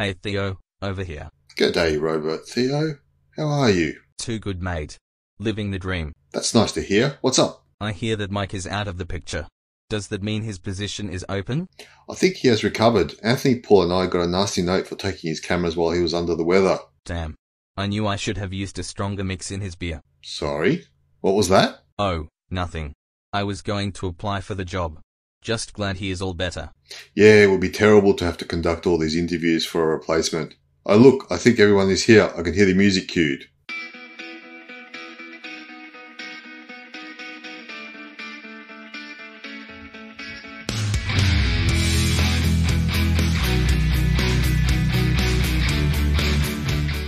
Hey Theo, over here. Good day, Robot Theo. How are you? Too good, mate. Living the dream. That's nice to hear. What's up? I hear that Mike is out of the picture. Does that mean his position is open? I think he has recovered. Anthony, Paul, and I got a nasty note for taking his cameras while he was under the weather. Damn. I knew I should have used a stronger mix in his beer. Sorry? What was that? Oh, nothing. I was going to apply for the job. Just glad he is all better. Yeah, it would be terrible to have to conduct all these interviews for a replacement. Oh, look, I think everyone is here. I can hear the music cued.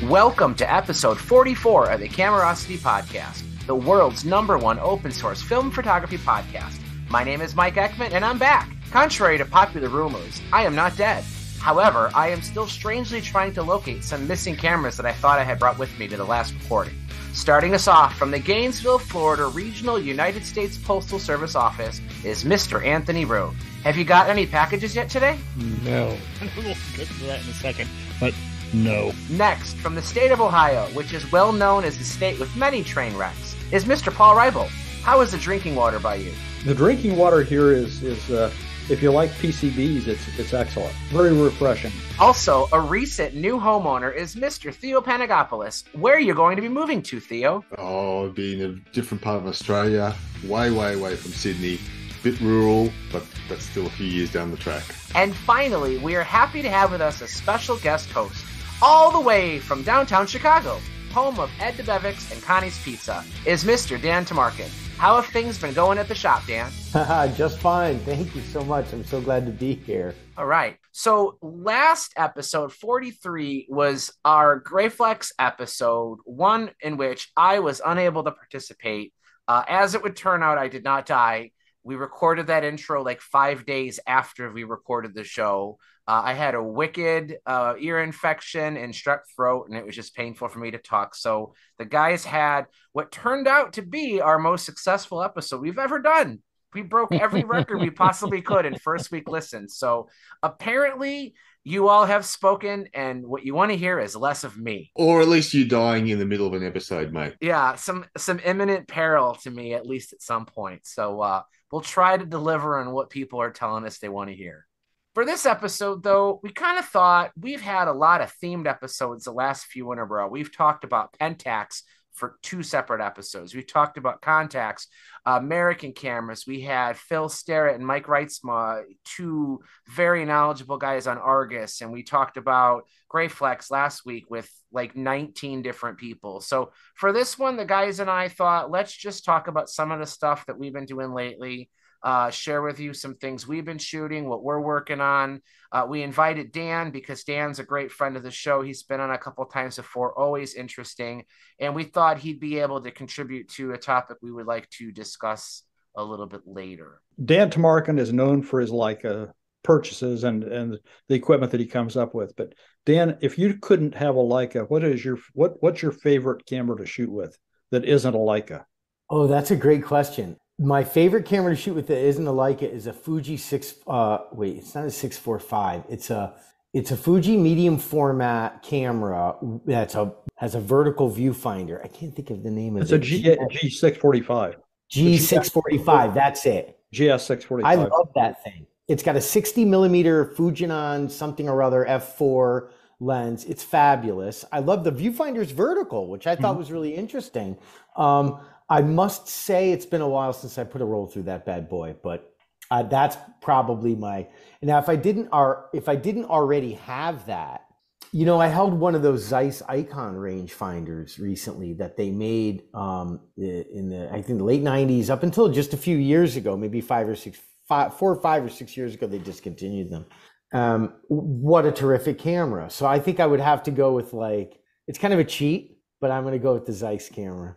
Welcome to episode 44 of the Camerosity Podcast, the world's number one open source film photography podcast. My name is Mike Eckman, and I'm back. Contrary to popular rumors, I am not dead. However, I am still strangely trying to locate some missing cameras that I thought I had brought with me to the last recording. Starting us off from the Gainesville, Florida Regional United States Postal Service office is Mr. Anthony Rowe. Have you got any packages yet today? No. we'll get to that in a second. But no. Next, from the state of Ohio, which is well known as the state with many train wrecks, is Mr. Paul Reibel. How is the drinking water by you? The drinking water here is is uh, if you like PCBs, it's it's excellent. Very refreshing. Also, a recent new homeowner is Mr. Theo Panagopoulos. Where are you going to be moving to, Theo? Oh, being in a different part of Australia, way, way away from Sydney. Bit rural, but that's still a few years down the track. And finally, we are happy to have with us a special guest host, all the way from downtown Chicago, home of Ed Debevic's and Connie's Pizza, is Mr. Dan Tamarkin. How have things been going at the shop, Dan? Just fine. Thank you so much. I'm so glad to be here. All right. So last episode 43 was our Graflex episode, one in which I was unable to participate. Uh, as it would turn out, I did not die. We recorded that intro like five days after we recorded the show. Uh, I had a wicked uh, ear infection and strep throat, and it was just painful for me to talk. So the guys had what turned out to be our most successful episode we've ever done. We broke every record we possibly could in first week listens. So apparently, you all have spoken, and what you want to hear is less of me. Or at least you dying in the middle of an episode, mate. Yeah, some some imminent peril to me, at least at some point. So uh, we'll try to deliver on what people are telling us they want to hear. For this episode, though, we kind of thought we've had a lot of themed episodes the last few in a row. We've talked about Pentax for two separate episodes. We talked about Contax, uh, American cameras. We had Phil Starrett and Mike Reitzma, two very knowledgeable guys on Argus, and we talked about Graflex last week with like 19 different people. So for this one, the guys and I thought let's just talk about some of the stuff that we've been doing lately uh, share with you some things we've been shooting, what we're working on. Uh, we invited Dan because Dan's a great friend of the show. He's been on a couple times before, always interesting. And we thought he'd be able to contribute to a topic we would like to discuss a little bit later. Dan Tamarkin is known for his like uh, purchases and and the equipment that he comes up with. But Dan, if you couldn't have a Leica, what is your what what's your favorite camera to shoot with that isn't a Leica? Oh, that's a great question. My favorite camera to shoot with that isn't a Leica is a Fuji six. Uh, wait, it's not a six four five. It's a it's a Fuji medium format camera that's a has a vertical viewfinder. I can't think of the name of it's it. It's a G six forty five. G six forty five. That's it. GS six forty I love that thing. It's got a sixty millimeter Fujinon something or other f four lens. It's fabulous. I love the viewfinder's vertical, which I thought Mhm. was really interesting. Um, I must say it's been a while since I put a roll through that bad boy, but uh, that's probably my. Now, if I didn't, or if I didn't already have that, you know, I held one of those Zeiss Icon rangefinders recently that they made um, in the I think the late '90s, up until just a few years ago, maybe five or six, five, four or five or six years ago, they discontinued them. Um, what a terrific camera! So I think I would have to go with like it's kind of a cheat, but I'm going to go with the Zeiss camera.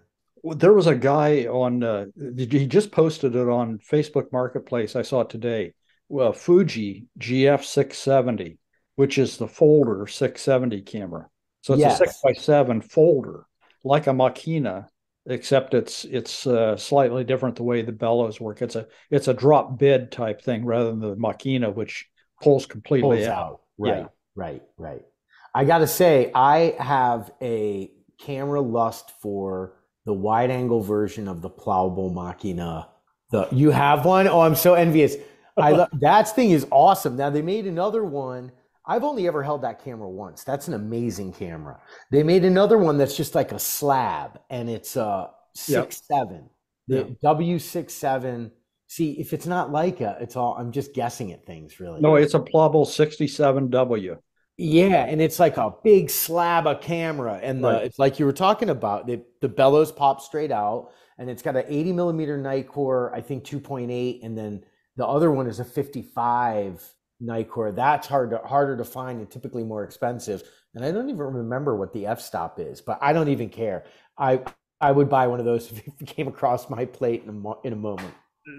There was a guy on. Uh, he just posted it on Facebook Marketplace. I saw it today. Well, Fuji GF six seventy, which is the folder six seventy camera. So it's Yes. a six by seven folder, like a Makina, except it's it's uh, slightly different the way the bellows work. It's a it's a drop bed type thing rather than the Makina, which pulls completely Pulls out. out. Right, Yeah. right, right. I got to say, I have a camera lust for the wide angle version of the Plaubel Makina. The you have one? Oh, I'm so envious. I lo- that thing is awesome. Now they made another one. I've only ever held that camera once. That's an amazing camera. They made another one that's just like a slab, and it's uh, a Yep. six seven. The W six seven. See, if it's not Leica, it's all. I'm just guessing at things, really. No, it's a Plaubel 67W. Yeah, and it's like a big slab of camera, and the Right. it's like you were talking about. The the bellows pop straight out, and it's got an 80 millimeter Nikkor, I think 2.8, and then the other one is a 55 Nikkor. That's hard to, harder to find and typically more expensive. And I don't even remember what the f stop is, but I don't even care. I I would buy one of those if it came across my plate in a mo- in a moment.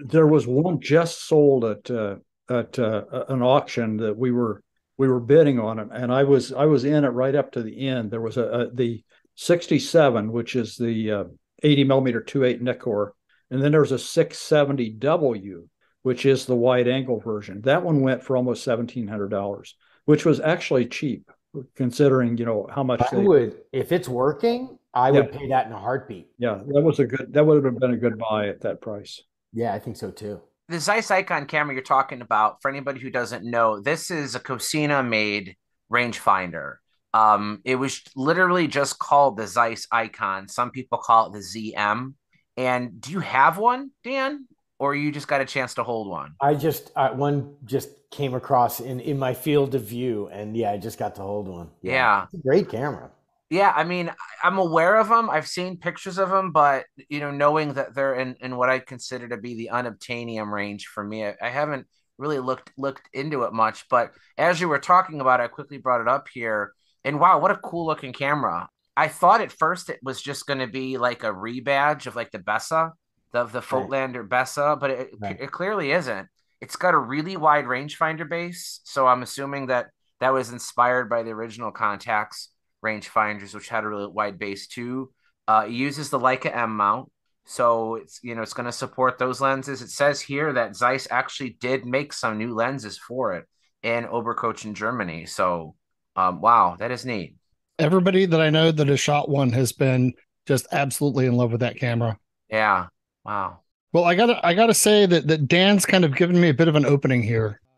There was one just sold at uh, at uh, an auction that we were we were bidding on it, and I was I was in it right up to the end. There was a, a the 67, which is the uh, 80 millimeter 2.8 Nikkor, and then there's a 670W, which is the wide angle version. That one went for almost seventeen hundred dollars, which was actually cheap considering you know how much I they. would if it's working, I would pay that in a heartbeat. Yeah, that was a good. That would have been a good buy at that price. Yeah, I think so too. The Zeiss Icon camera you're talking about, for anybody who doesn't know, this is a Cosina made rangefinder. Um, it was literally just called the Zeiss Icon. Some people call it the ZM. And do you have one, Dan? Or you just got a chance to hold one? I just I, one just came across in in my field of view, and yeah, I just got to hold one. Yeah. It's a great camera. Yeah, I mean, I'm aware of them. I've seen pictures of them, but you know, knowing that they're in, in what I consider to be the unobtainium range for me, I, I haven't really looked looked into it much. But as you were talking about, I quickly brought it up here, and wow, what a cool looking camera! I thought at first it was just going to be like a rebadge of like the Bessa, the the Voigtlander Bessa, but it, Right. it clearly isn't. It's got a really wide rangefinder base, so I'm assuming that that was inspired by the original Contax rangefinders, which had a really wide base too. Uh, it uses the Leica M mount, so it's you know it's going to support those lenses. It says here that Zeiss actually did make some new lenses for it in Oberkochen, Germany. So, um, wow, that is neat. Everybody that I know that has shot one has been just absolutely in love with that camera. Yeah, wow. Well, I gotta I gotta say that that Dan's kind of given me a bit of an opening here.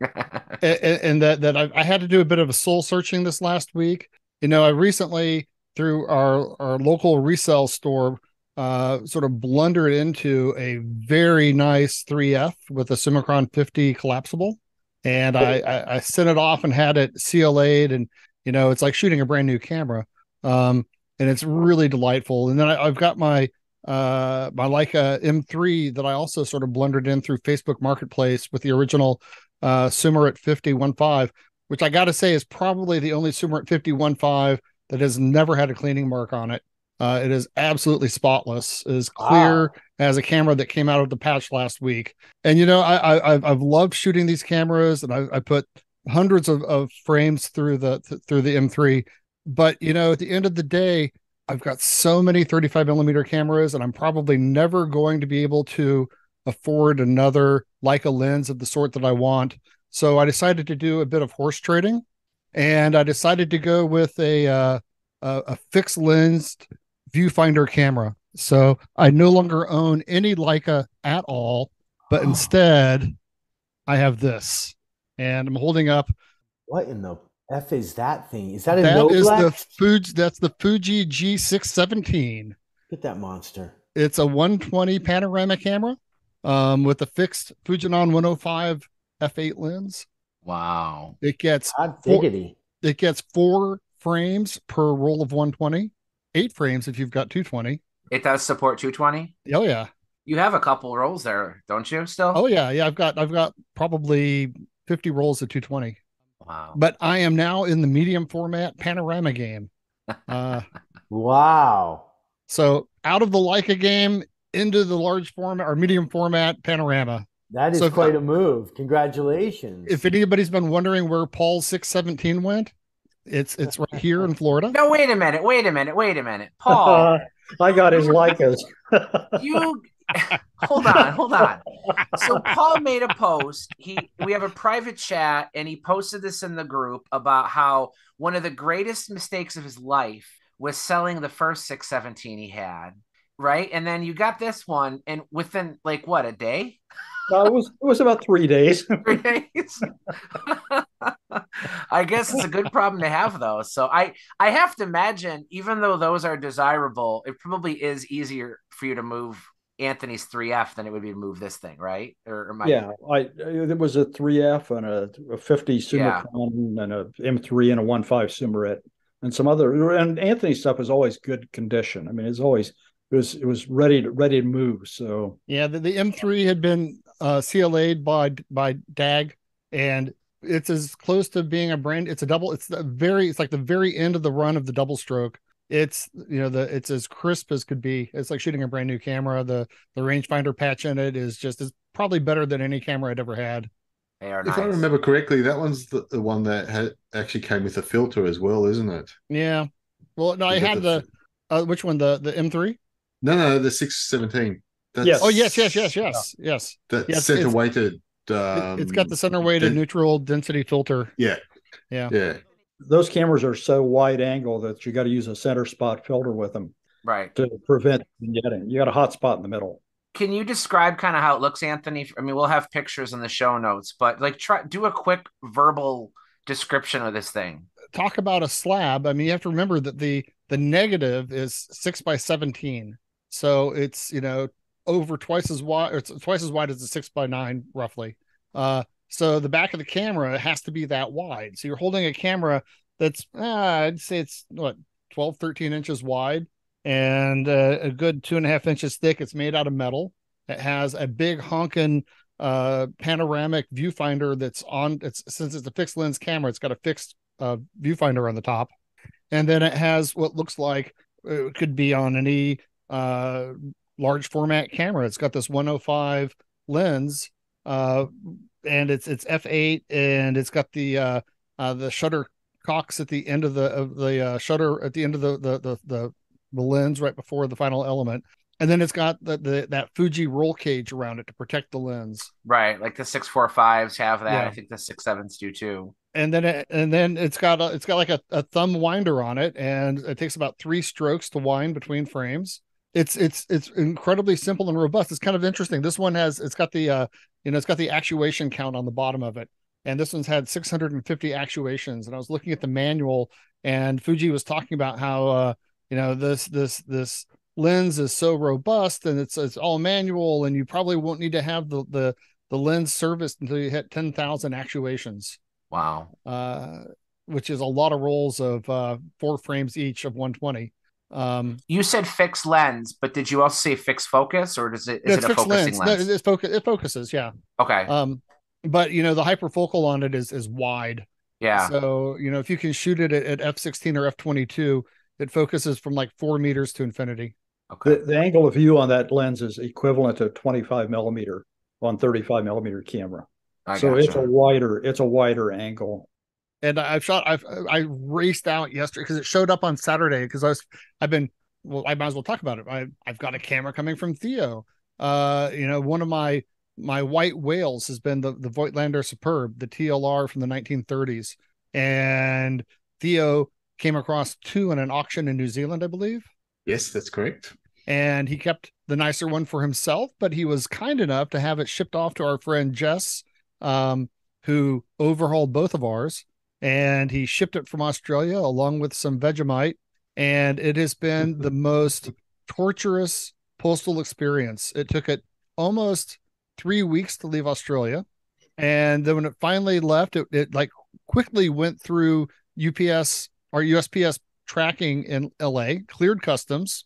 and, and that that I, I had to do a bit of a soul searching this last week. You know, I recently through our our local resale store uh sort of blundered into a very nice 3F with a Summicron 50 collapsible. And I, I I sent it off and had it CLA'd and you know it's like shooting a brand new camera. Um and it's really delightful. And then I, I've got my uh my Leica M3 that I also sort of blundered in through Facebook Marketplace with the original uh Summarit 5015, which I got to say is probably the only Summarit 515 that has never had a cleaning mark on it. Uh, it is absolutely spotless, it is clear as a camera that came out of the patch last week. And you know, I, I I've, I've loved shooting these cameras, and I, I put hundreds of, of frames through the th- through the M3. But you know, at the end of the day, I've got so many 35 millimeter cameras, and I'm probably never going to be able to afford another Leica lens of the sort that I want. So I decided to do a bit of horse trading, and I decided to go with a uh, a, a fixed lensed viewfinder camera. So I no longer own any Leica at all, but instead I have this, and I'm holding up. What in the f is that thing? Is that a That is the Fuji. That's the Fuji G617. Look at that monster. It's a 120 panorama camera um, with a fixed Fujinon 105 f8 lens. wow. It gets Four- it gets four frames per roll of 120, eight frames if you've got 220. It does support 220. Oh yeah, You have a couple rolls there, don't you? Still? oh yeah, yeah. I've got I've got probably 50 rolls of 220. wow. But I am now in the medium format panorama game. Uh, Wow. so out of the Leica game into the large format or medium format panorama. That is So quite a move. Congratulations. If anybody's been wondering where Paul's 617 went, it's it's right here in Florida. No, wait a minute. Wait a minute. Wait a minute. Paul, I got his Leicas. you hold on, hold on. So Paul made a post. He we have a private chat and he posted this in the group about how one of the greatest mistakes of his life was selling the first 617 he had, right? And then you got this one and within like what, a day? No, it was it was about three days. Three days. I guess it's a good problem to have though. So I I have to imagine even though those are desirable, it probably is easier for you to move Anthony's 3F than it would be to move this thing, right? Or, or my yeah, I it was a 3F and a, a 50 Summicron yeah. and a M3 and a 1.5 Summarit and some other and Anthony's stuff is always good condition. I mean, it's always it was it was ready to ready to move. So yeah, the, the M3 had been uh, CLA'd by by DAG, and it's as close to being a brand. It's a double. It's the very. It's like the very end of the run of the double stroke. It's you know the it's as crisp as could be. It's like shooting a brand new camera. The the rangefinder patch in it is just is probably better than any camera I'd ever had. If nice. I remember correctly, that one's the, the one that had actually came with a filter as well, isn't it? Yeah. Well, no, I You got had the- the uh, which one the the M3. No, no, the six seventeen. That's, Yes. Oh yes, yes, yes, yes, yes. That's Yeah, it's- center it's- weighted. It- Um, it's got the center weighted den- neutral density filter. Yeah, Yeah. yeah. those cameras are so wide angle that you got to use a center spot filter with them right. to prevent vignetting. You got a hot spot in the middle. Can you describe kind of how it looks, Anthony? I mean, we'll have pictures in the show notes, but like try do a quick verbal description of this thing. talk about a slab i mean you have to remember that the the negative is six by 17 so it's you know over twice as wide it's twice as wide as a six by nine roughly. Uh so the back of the camera has to be that wide. So you're holding a camera that's uh, i'd say it's what 12 13 inches wide and uh, a good two and a half inches thick. It's made out of metal. It has a big honking uh panoramic viewfinder that's on it's since it's a fixed lens camera it's got a fixed uh, viewfinder on the top, and then it has what looks like uh, it could be on any uh, large format camera. It's got this 105 lens, uh, and it's it's f8, and it's got the uh, uh, the shutter cocks at the end of the of the uh, shutter at the end of the the the the, the lens right before the final element. And then it's got the, the that Fuji roll cage around it to protect the lens. Right. Like the six four fives have that. Yeah. I think the six sevens do too. and then it, and then it's got a it's got like a, a thumb winder on it and it takes about three strokes to wind between frames it's it's it's incredibly simple and robust. It's kind of interesting. This one has it's got the uh you know it's got the actuation count on the bottom of it. And this one's had 650 actuations. And i was looking at the manual and fuji was talking about how uh you know this this this lens is so robust and it's it's all manual and you probably won't need to have the the the lens serviced until you hit 10,000 actuations. Wow. uh, which is a lot of rolls of uh, four frames each of 120. Um, You said fixed lens, but did you also say fixed focus or does it is it's it a focusing lens. lens? No, it, focus, it focuses, yeah. okay. Um, but you know the hyperfocal on it is is wide. yeah. So you know if you can shoot it at, at f16 or f22, it focuses from like four meters to infinity. okay. The, the angle of view on that lens is equivalent to 25 millimeter on 35 millimeter camera. I so gotcha. it's a wider it's a wider angle. And I- I've shot. I've I raced out yesterday because it showed up on Saturday because I was I've been well. I might as well talk about it. I I've got a camera coming from Theo. Uh, you know, one of my my white whales has been the the Voigtlander Superb, the TLR from the 1930s, and Theo came across two in an auction in New Zealand, I believe Yes, that's correct. and he kept the nicer one for himself, but he was kind enough to have it shipped off to our friend Jess, um, who overhauled both of ours, and he shipped it from Australia along with some Vegemite, and it has been the most torturous postal experience. It took it almost three weeks to leave Australia, and then when it finally left, it, it like quickly went through UPS or USPS tracking in LA, cleared customs,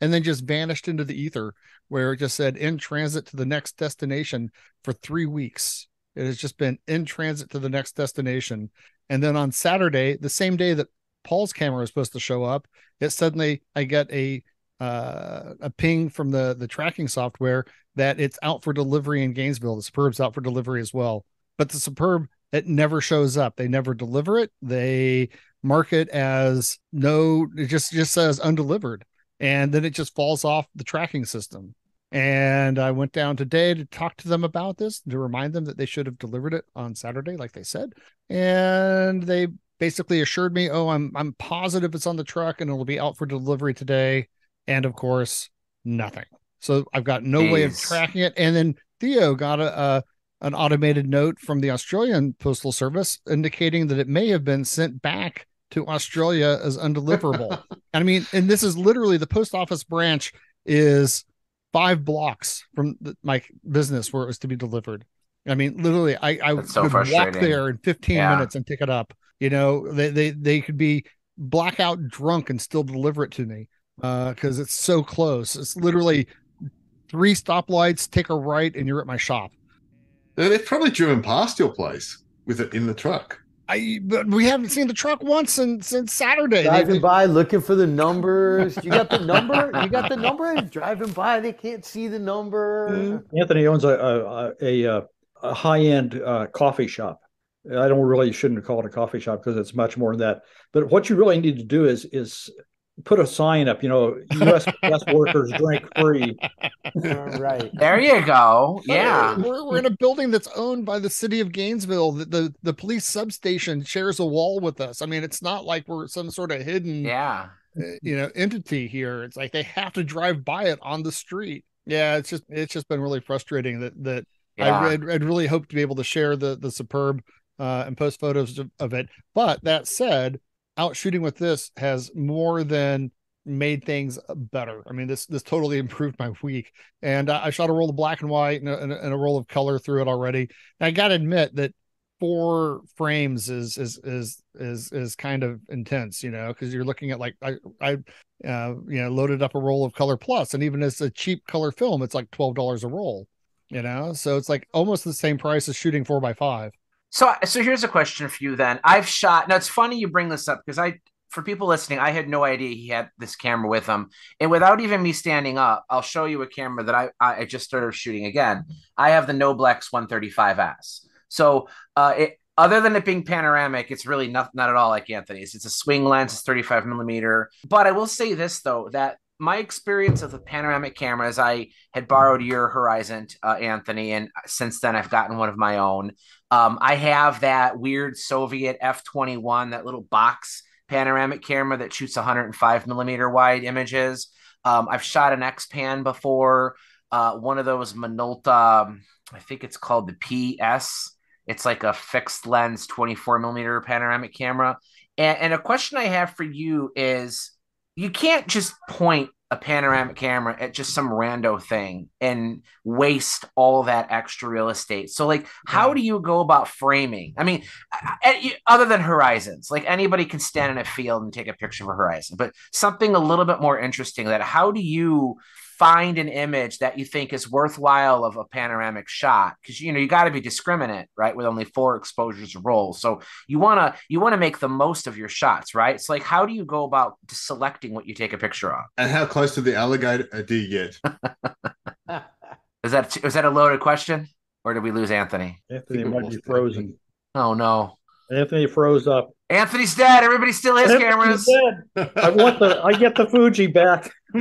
and then just vanished into the ether where it just said in transit to the next destination for three weeks. It has just been in transit to the next destination. And then on Saturday, the same day that Paul's camera was supposed to show up, it suddenly I get a uh, a ping from the the tracking software that it's out for delivery in Gainesville. The Superb's out for delivery as well. But the Superb it never shows up. They never deliver it. They mark it as no. It just just says undelivered and then it just falls off the tracking system And I went down today to talk to them about this to remind them that they should have delivered it on Saturday, like they said. And they basically assured me, "Oh, I'm I'm positive it's on the truck and it'll be out for delivery today." And of course, nothing. So I've got no way of tracking it. And then Theo got a, a an automated note from the Australian Postal Service indicating that it may have been sent back to Australia as undeliverable. I mean, and this is literally the post office branch is five blocks from the, my business where it was to be delivered. I mean, literally, I, I That's so would walk there in 15 Yeah. minutes and pick it up. You know, they, they, they could be blackout drunk and still deliver it to me uh, because it's so close. It's literally three stoplights, take a right, and you're at my shop. Now, They've probably driven past your place with it in the truck. I but we haven't seen the truck once since since Saturday. Driving they- by looking for the numbers. You got the number? You got the number? Driving by, they can't see the number. Anthony owns a a, a, a, a high end uh, coffee shop. I don't really shouldn't call it a coffee shop because it's much more than that. But what you really need to do is is put a sign up. You know, U.S. U.S. workers drink free. right. There you go. Yeah. we're, we're in a building that's owned by the city of Gainesville. The, the the police substation shares a wall with us. I mean, it's not like we're some sort of hidden, Yeah. uh, you know, entity here. It's like they have to drive by it on the street. Yeah, it's just it's just been really frustrating that that Yeah. I, I'd, I'd really hope to be able to share the the superb uh, and post photos of, of it. But that said, out shooting with this has more than made things better. I mean, this this totally improved my week. And I I shot a roll of black and white and a, and a, roll of color through it already. And I got to admit that four frames is is is is is kind of intense, you know, because you're looking at like I I uh, you know loaded up a roll of color plus, and even as a cheap color film, it's like twelve dollars a roll you know so it's like almost the same price as shooting four by five So, so here's a question for you then. I've shot. Now it's funny you bring this up because I, for people listening, I had no idea he had this camera with him, and without even me standing up, I'll show you a camera that I I just started shooting again. I have the Noblex 135s. So, uh, it other than it being panoramic, it's really not not at all like Anthony's. It's a swing lens, it's 35 millimeter. But I will say this though that my experience of the panoramic cameras, I had borrowed your Horizon, uh, Anthony, and since then I've gotten one of my own. Um, I have that weird Soviet F21, that little box panoramic camera that shoots 105 millimeter wide images. Um, I've shot an X-Pan before, uh, one of those Minolta, um, I think it's called the PS. It's like a fixed lens 24 millimeter panoramic camera. And, and a question I have for you is you can't just point a panoramic camera at just some rando thing and waste all that extra real estate. So, like, how do you go about framing? I mean, other than horizons, like anybody can stand in a field and take a picture of a horizon, but something a little bit more interesting that how do you find an image that you think is worthwhile of a panoramic shot because you know you got to be discriminate right with only four exposures a roll so you want to you want to make the most of your shots right? It's like how do you go about selecting what you take a picture of? And how close to the alligator uh, do you get? is that is that a loaded question or did we lose anthony? Anthony might be frozen. oh no Anthony froze up. anthony's dead everybody still has Anthony's cameras dead. I want the. I get the Fuji back.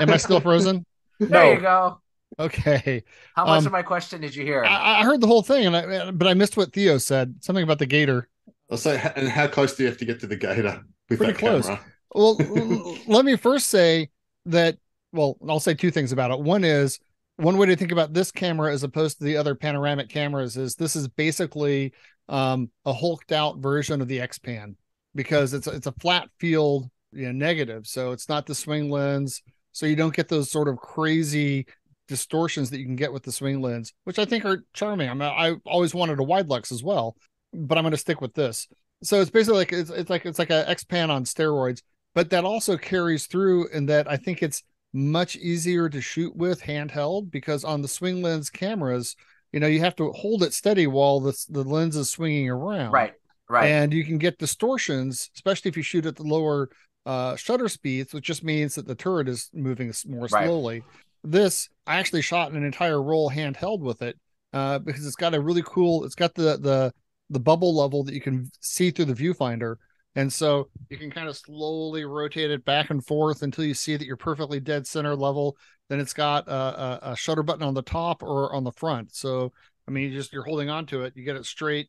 am i still frozen there No. you go okay how much Um, of my question did you hear I, I heard the whole thing and i but i missed what theo said something about the gator I'll say, and how close do you have to get to the gator with Pretty that close. camera? well l- let me first say that well i'll say two things about it one is one way to think about this camera as opposed to the other panoramic cameras is this is basically um, a hulked out version of the x-pan because it's it's a flat field you know, negative. So it's not the swing lens. So you don't get those sort of crazy distortions that you can get with the swing lens which i think are charming. I mean i always wanted a Widelux as well but i'm going to stick with this. So it's basically like it's, it's like it's like a x-pan on steroids but that also carries through in that i think it's much easier to shoot with handheld because on the swing lens cameras you know you have to hold it steady while the, the lens is swinging around. Right right. And you can get distortions especially if you shoot at the lower uh, shutter speeds which just means that the turret is moving more Right. slowly. This i actually shot an entire roll handheld with it uh, because it's got a really cool it's got the the the bubble level that you can see through the viewfinder and so you can kind of slowly rotate it back and forth until you see that you're perfectly dead center level then it's got a, a, a shutter button on the top or on the front. So I mean, you just you're holding on to it, you get it straight,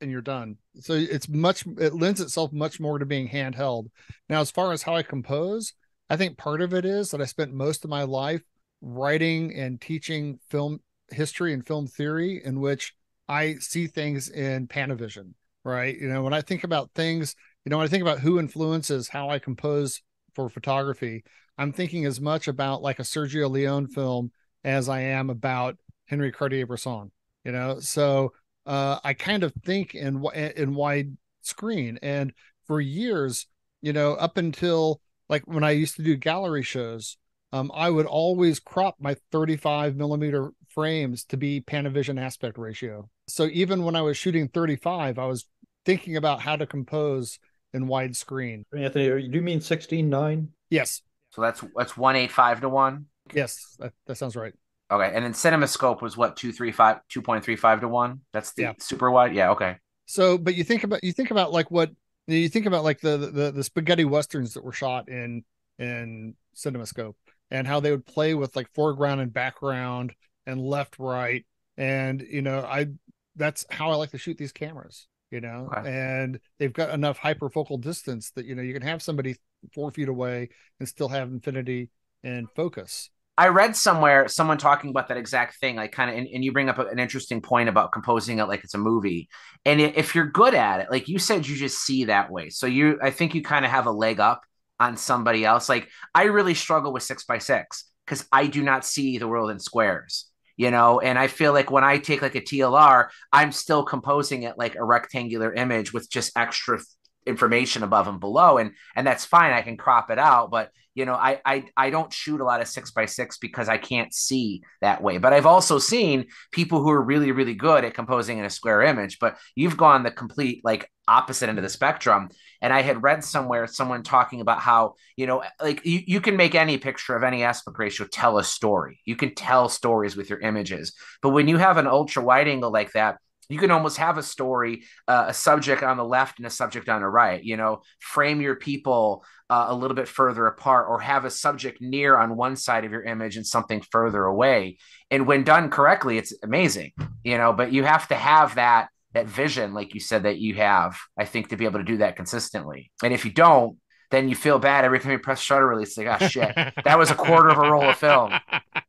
and you're done. So it's much it lends itself much more to being handheld. Now, as far as how I compose, I think part of it is that I spent most of my life writing and teaching film history and film theory in which I see things in Panavision, right? You know, when I think about things, you know, when I think about who influences how I compose for photography, I'm thinking as much about like a Sergio Leone film as I am about Henry Cartier-Bresson, you know? So uh, I kind of think in in wide screen. And for years, you know, up until like when I used to do gallery shows, um, I would always crop my 35 millimeter frames to be Panavision aspect ratio. So even when I was shooting 35, I was thinking about how to compose in widescreen. Anthony, do you mean 16:9? Yes. So that's that's one eight five to one. Yes, that, that sounds right. Okay, and then CinemaScope was what two three five two point three five to one. That's the Yeah. super wide. Yeah. Okay. So, but you think about you think about like what you think about like the the the spaghetti westerns that were shot in in CinemaScope and how they would play with like foreground and background and left right and you know I that's how I like to shoot these cameras you know Okay. and they've got enough hyperfocal distance that you know you can have somebody four feet away and still have infinity and focus I read somewhere someone talking about that exact thing, like kind of, and, and you bring up an interesting point about composing it like it's a movie. And if you're good at it, like you said, you just see that way. So you, I think you kind of have a leg up on somebody else. Like I really struggle with six by six because I do not see the world in squares, you know. And I feel like when I take like a TLR, I'm still composing it like a rectangular image with just extra information above and below and and that's fine i can crop it out but you know I, I i don't shoot a lot of six by six because i can't see that way but i've also seen people who are really really good at composing in a square image but you've gone the complete like opposite end of the spectrum and i had read somewhere someone talking about how you know like you, you can make any picture of any aspect ratio tell a story. You can tell stories with your images. But when you have an ultra wide angle like that you can almost have a story uh, a subject on the left and a subject on the right you know frame your people uh, a little bit further apart or have a subject near on one side of your image and something further away. And when done correctly it's amazing you know but you have to have that that vision like you said that you have i think to be able to do that consistently and if you don't then you feel bad every time you press shutter release like oh shit that was a quarter of a roll of film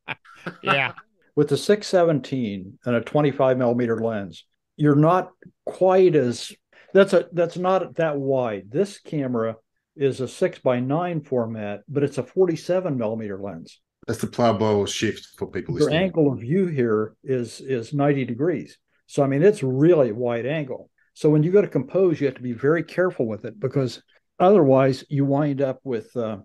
yeah With the 617 and a 25 millimeter lens, you're not quite as that's a that's not that wide. This camera is a six by nine format, but it's a 47 millimeter lens. That's the parabolic shift for people Your listening. angle of view here is is 90 degrees. So I mean it's really wide angle. So when you go to compose, you have to be very careful with it because otherwise you wind up with uh,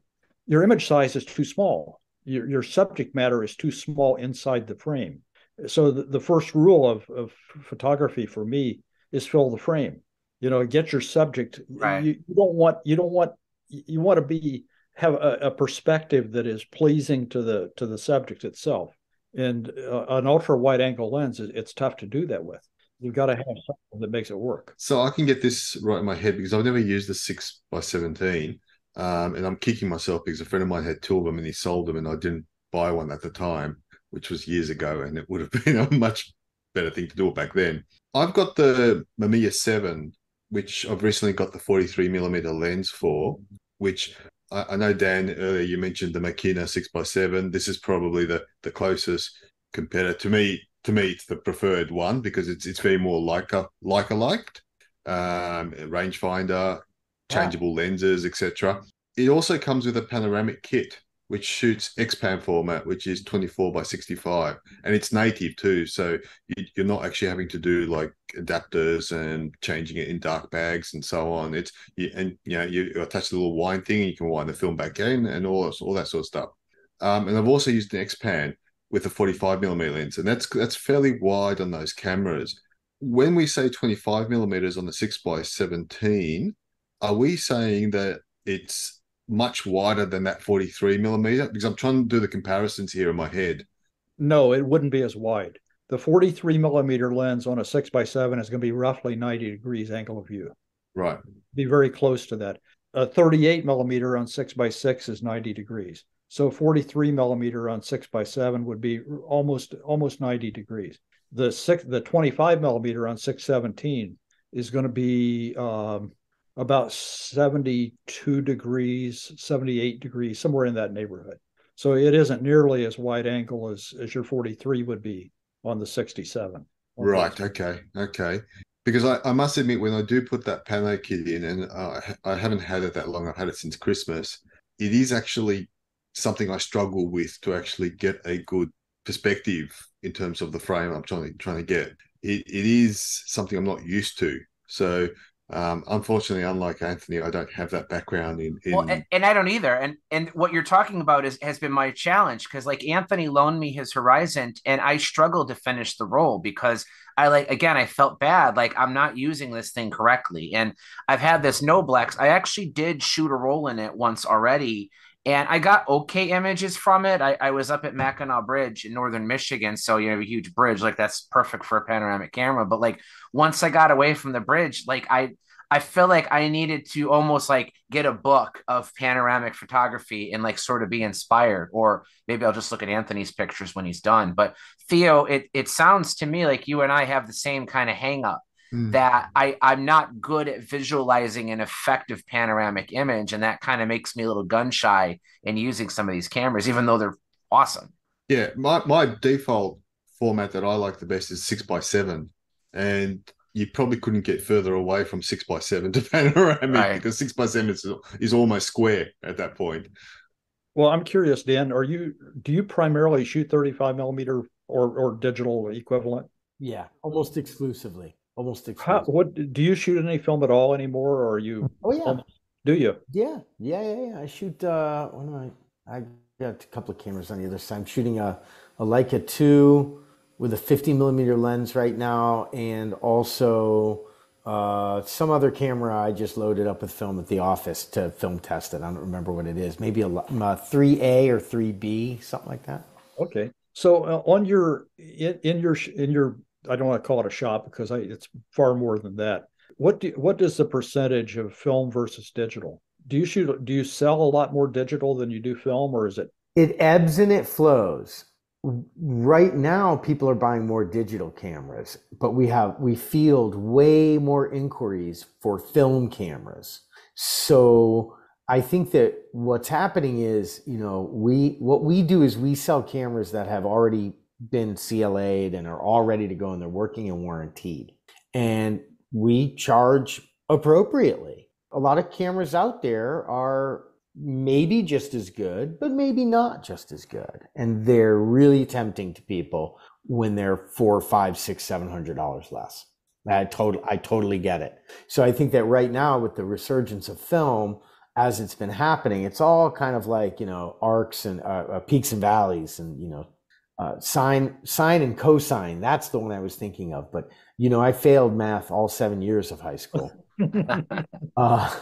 your image size is too small. Your your subject matter is too small inside the frame. So the, the first rule of, of photography for me is fill the frame. You know, get your subject. Right. You, you don't want you don't want you want to be have a, a perspective that is pleasing to the to the subject itself. And uh, an ultra wide angle lens, it's tough to do that with. You've got to have something that makes it work. So I can get this right in my head because I've never used the six by seventeen, um, and I'm kicking myself because a friend of mine had two of them and he sold them, and I didn't buy one at the time, which was years ago, and it would have been a much better thing to do it back then. I've got the Mamiya Seven, which I've recently got the 43 millimeter lens for, which I, I know Dan earlier you mentioned the Makina six by seven. This is probably the the closest competitor to me. To me, it's the preferred one because it's it's very more like a like a liked um, rangefinder, changeable lenses, etc. It also comes with a panoramic kit, which shoots XPAN format, which is 24 by 65, and it's native too. So you, you're not actually having to do like adapters and changing it in dark bags and so on. It's you, and you know you attach the little wind thing, and you can wind the film back in, and all all that sort of stuff. Um, and I've also used an XPAN with a 45 millimeter lens, and that's that's fairly wide on those cameras. When we say 25 millimeters on the six by 17, are we saying that it's much wider than that 43 millimeter? Because I'm trying to do the comparisons here in my head. No, it wouldn't be as wide. The 43 millimeter lens on a six by seven is going to be roughly 90 degrees angle of view. Right. Be very close to that. A 38 millimeter on six by six is 90 degrees. So 43 millimeter on six by seven would be almost almost 90 degrees. The six the 25 millimeter on 617 is going to be um, about 72 degrees, 78 degrees, somewhere in that neighborhood. So it isn't nearly as wide angle as, as your 43 would be on the 67. Right. Okay. Okay. Because I, I must admit, when I do put that pano kit in, and uh, I haven't had it that long, I've had it since Christmas, it is actually something I struggle with to actually get a good perspective in terms of the frame I'm trying to, trying to get. It, it is something I'm not used to. So um, unfortunately, unlike Anthony, I don't have that background in. in... Well, and, and, I don't either. And and what you're talking about is has been my challenge because like Anthony loaned me his Horizon, and I struggled to finish the roll because I like again I felt bad like I'm not using this thing correctly, and I've had this no Noblex. I actually did shoot a roll in it once already, and I got okay images from it. I, I was up at Mackinac Bridge in northern Michigan, so you have a huge bridge, like that's perfect for a panoramic camera. But like once I got away from the bridge, like I I feel like I needed to almost like get a book of panoramic photography and like sort of be inspired, or maybe I'll just look at Anthony's pictures when he's done. But Theo, it it sounds to me like you and I have the same kind of hang up mm. that I, I'm not good at visualizing an effective panoramic image, and that kind of makes me a little gun shy in using some of these cameras, even though they're awesome. Yeah, my my default format that I like the best is six by seven. And you probably couldn't get further away from six by seven to panoramic right. because six by seven is, is almost square at that point. Well, I'm curious, Dan. Are you do you primarily shoot 35 millimeter or or digital equivalent? Yeah, almost exclusively. Almost. How, what do you shoot any film at all anymore? Or are you? Oh yeah. Um, do you? Yeah, yeah, yeah, yeah. I shoot. uh What am I? I got a couple of cameras on the other side. I'm shooting a a Leica two with a 50 millimeter lens right now, and also uh, some other camera I just loaded up with film at the office to film test it. I don't remember what it is. Maybe a, a 3A or 3B, something like that. Okay. So uh, on your in, in, your in your I don't want to call it a shop because I, it's far more than that. What do what is the percentage of film versus digital? Do you shoot? Do you sell a lot more digital than you do film, or is it? It ebbs and it flows right now people are buying more digital cameras but we have we field way more inquiries for film cameras so i think that what's happening is you know we what we do is we sell cameras that have already been cla'd and are all ready to go and they're working and warranted and we charge appropriately a lot of cameras out there are maybe just as good, but maybe not just as good. And they're really tempting to people when they're four, five, six, seven hundred dollars less. I totally, I totally get it. So I think that right now with the resurgence of film, as it's been happening, it's all kind of like you know arcs and uh, uh, peaks and valleys, and you know uh, sine, sine and cosine. That's the one I was thinking of. But you know, I failed math all seven years of high school. uh,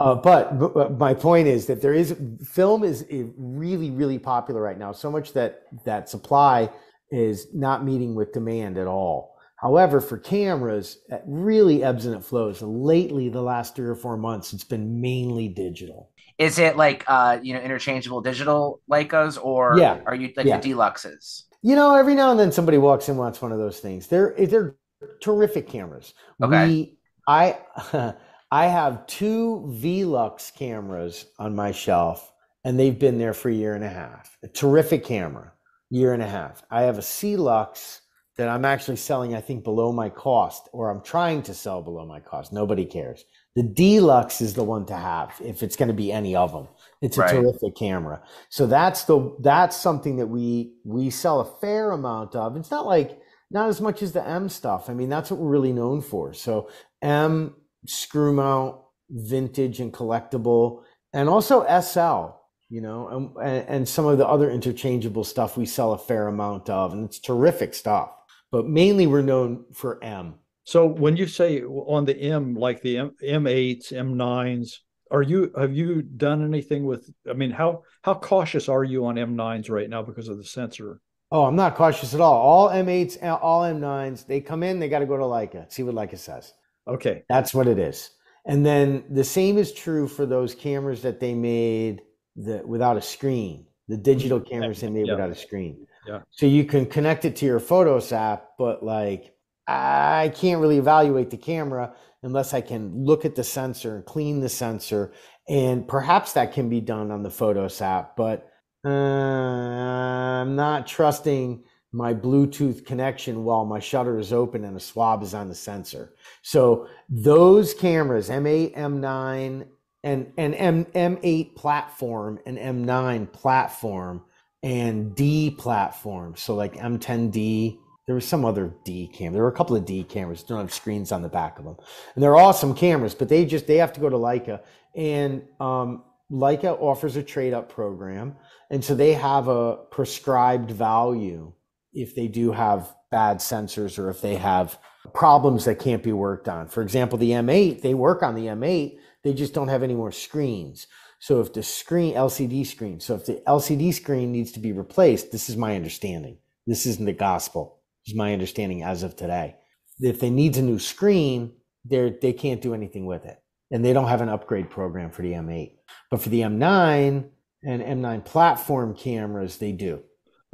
uh, but, but, my point is that there is film is really really popular right now. So much that that supply is not meeting with demand at all. However, for cameras, it really ebbs and it flows. Lately, the last three or four months, it's been mainly digital. Is it like uh, you know interchangeable digital Leicas, or yeah. are you like yeah. the D-Luxes? You know, every now and then somebody walks in wants one of those things. They're they're terrific cameras. Okay. We, I I have two V-Lux cameras on my shelf, and they've been there for a year and a half. A terrific camera, year and a half. I have a C-Lux that I'm actually selling, I think, below my cost, or I'm trying to sell below my cost. Nobody cares. The D-Lux is the one to have if it's going to be any of them. It's a right. terrific camera. So that's the that's something that we we sell a fair amount of. It's not like not as much as the M stuff. I mean, that's what we're really known for. So M screw mount, vintage and collectible, and also SL, you know, and, and some of the other interchangeable stuff we sell a fair amount of, and it's terrific stuff. But mainly we're known for M. So when you say on the M, like the M, M8s, M9s, are you have you done anything with? I mean, how how cautious are you on M9s right now because of the sensor? Oh, I'm not cautious at all. All M8s, all M9s, they come in, they got to go to Leica, see what Leica says. Okay. That's what it is. And then the same is true for those cameras that they made that without a screen. The digital cameras they made Yeah. without a screen. Yeah. So you can connect it to your Photos app, but like I can't really evaluate the camera unless I can look at the sensor and clean the sensor. And perhaps that can be done on the Photos app, but uh, I'm not trusting my Bluetooth connection while my shutter is open and a swab is on the sensor. So those cameras, M8, M9, and and M M8 platform and M9 platform and D platform. So like M10D. There was some other D cam. There were a couple of D cameras. That don't have screens on the back of them, and they're awesome cameras. But they just they have to go to Leica, and um, Leica offers a trade up program, and so they have a prescribed value if they do have bad sensors or if they have problems that can't be worked on. For example, the M8, they work on the M8, they just don't have any more screens. So if the screen, LCD screen, so if the LCD screen needs to be replaced, this is my understanding. This isn't the gospel. Is my understanding as of today. If they need a new screen, they're, they can't do anything with it. And they don't have an upgrade program for the M8. But for the M9 and M9 platform cameras, they do.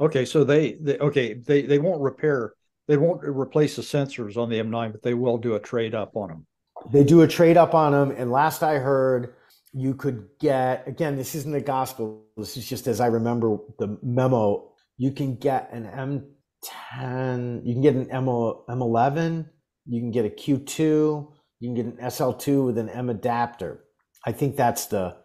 Okay, so they, they okay they they won't repair they won't replace the sensors on the M9, but they will do a trade up on them. They do a trade up on them. And last I heard, you could get, again, this isn't the gospel. This is just as I remember the memo. You can get an M10, you can get an M, M11, you can get a Q2, you can get an SL2 with an M adapter. I think that's the,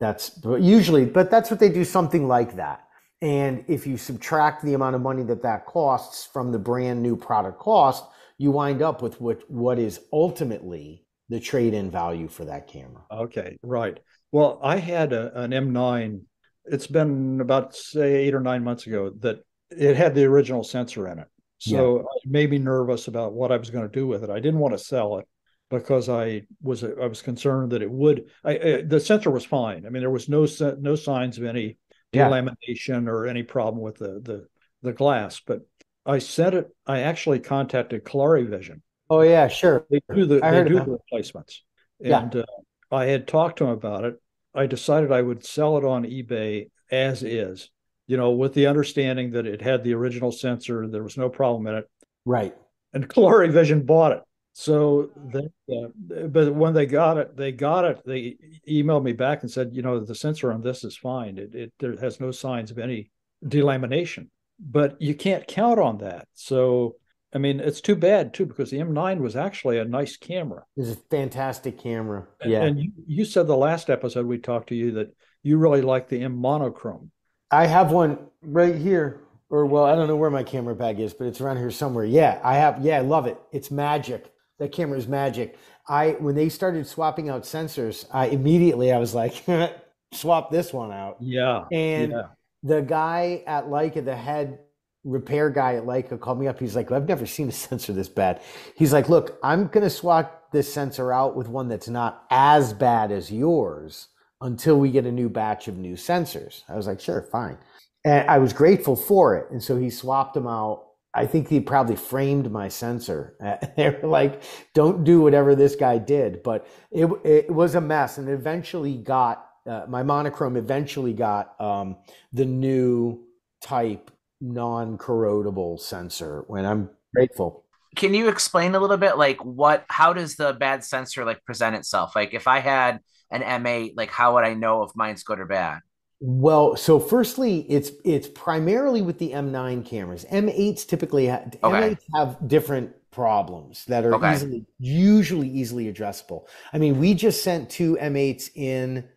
that's usually, but that's what they do, something like that. And if you subtract the amount of money that that costs from the brand new product cost, you wind up with what, what is ultimately the trade in value for that camera. Okay, right. Well, I had a, an M9. It's been about say eight or nine months ago that it had the original sensor in it. So it made me nervous about what I was going to do with it. I didn't want to sell it because I was I was concerned that it would. I, I, the sensor was fine. I mean, there was no no signs of any Yeah. delamination or any problem with the the the glass. But I sent it. I actually contacted Clarivision. Oh yeah, sure. They do the I they do the replacements, Yeah. and uh, I had talked to him about it. I decided I would sell it on eBay as is, you know, with the understanding that it had the original sensor. There was no problem in it, Right. and Clarivision bought it. So, they, uh, but when they got it, they got it. They emailed me back and said, you know, the sensor on this is fine. It, it there has no signs of any delamination, but you can't count on that. So, I mean, it's too bad too because the M9 was actually a nice camera. It's a fantastic camera. And- Yeah. And you, you said the last episode we talked to you that you really like the M monochrome. I have one right here. Or well, I don't know where my camera bag is, but it's around here somewhere. Yeah, I have yeah, I love it. It's magic. That camera is magic. I when they started swapping out sensors, I immediately I was like, swap this one out. Yeah. And yeah. the guy at Leica, the head repair guy at Leica, called me up. He's like, I've never seen a sensor this bad. He's like, Look, I'm going to swap this sensor out with one that's not as bad as yours until we get a new batch of new sensors. I was like, Sure, fine. And I was grateful for it. And so he swapped them out. I think he probably framed my sensor. they were like, don't do whatever this guy did. But it, it was a mess. And eventually got, uh, my monochrome eventually got um, the new type non corrodable sensor when I'm grateful. Can you explain a little bit like what how does the bad sensor like present itself? Like if I had an M8, like how would I know if mine's good or bad? Well, so firstly, it's it's primarily with the M9 cameras. M8s typically ha- Okay. M8s have different problems that are Okay. easily usually easily addressable. I mean, we just sent two M8s in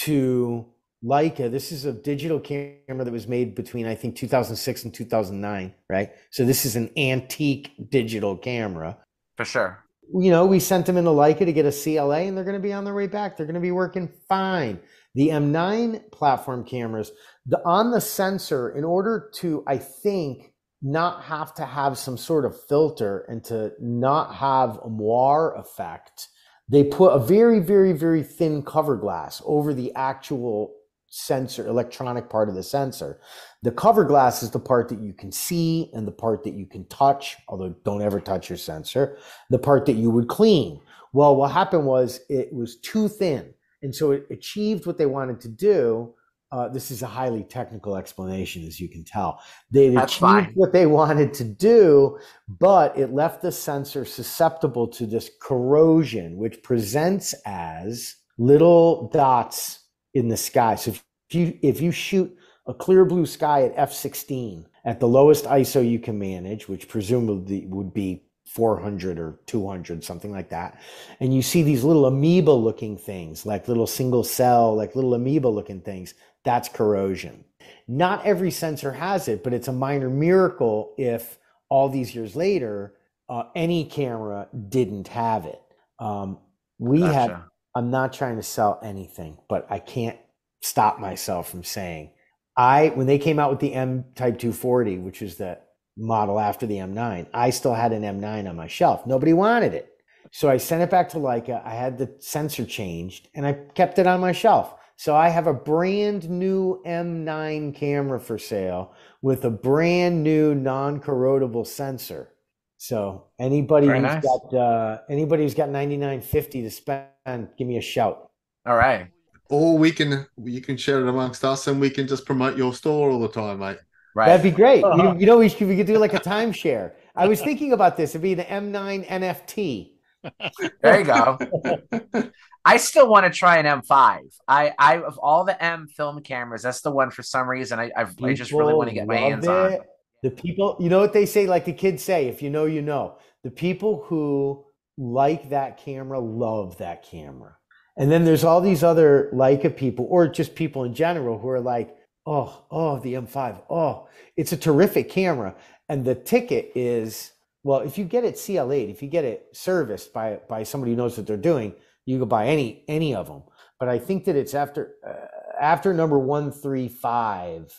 to Leica. This is a digital camera that was made between I think 2006 and 2009, right? So this is an antique digital camera. For sure. You know, we sent them into Leica to get a CLA and they're going to be on their way back. They're going to be working fine. The M9 platform cameras, the on the sensor, in order to, I think, not have to have some sort of filter and to not have a moire effect, they put a very, very, very thin cover glass over the actual sensor, electronic part of the sensor. The cover glass is the part that you can see and the part that you can touch, although don't ever touch your sensor, the part that you would clean. Well, what happened was it was too thin. And so it achieved what they wanted to do, Uh, this is a highly technical explanation, as you can tell. They achieved fine. what they wanted to do, but it left the sensor susceptible to this corrosion, which presents as little dots in the sky. So if you if you shoot a clear blue sky at f16 at the lowest ISO you can manage, which presumably would be 400 or 200, something like that, and you see these little amoeba looking things, like little single cell, like little amoeba looking things, that's corrosion. Not every sensor has it, but it's a minor miracle if all these years later, uh, any camera didn't have it. Um, we had Gotcha. I'm not trying to sell anything, but I can't stop myself from saying I when they came out with the M Type 240, which is the model after the M9, I still had an M9 on my shelf. Nobody wanted it. So I sent it back to Leica. I had the sensor changed and I kept it on my shelf. So I have a brand new M9 camera for sale with a brand new non-corrodable sensor. So anybody Very who's nice. got uh, anybody who's got 99.50 to spend, give me a shout. All right. Or we can you can share it amongst us, and we can just promote your store all the time, mate. Right. That'd be great. Uh-huh. You, you know, we, should, we could do like a timeshare. I was thinking about this. It'd be the M9 NFT. there you go. I still want to try an M5. I, I of all the M film cameras, that's the one for some reason I I've, I just really want to get my hands love on. it. The people, you know what they say, like the kids say, if you know, you know. The people who like that camera love that camera. And then there's all these other Leica people, or just people in general, who are like, oh, oh, the M5. Oh, it's a terrific camera. And the ticket is, well, if you get it CL8, if you get it serviced by by somebody who knows what they're doing, you can buy any any of them. But I think that it's after uh, after number one three five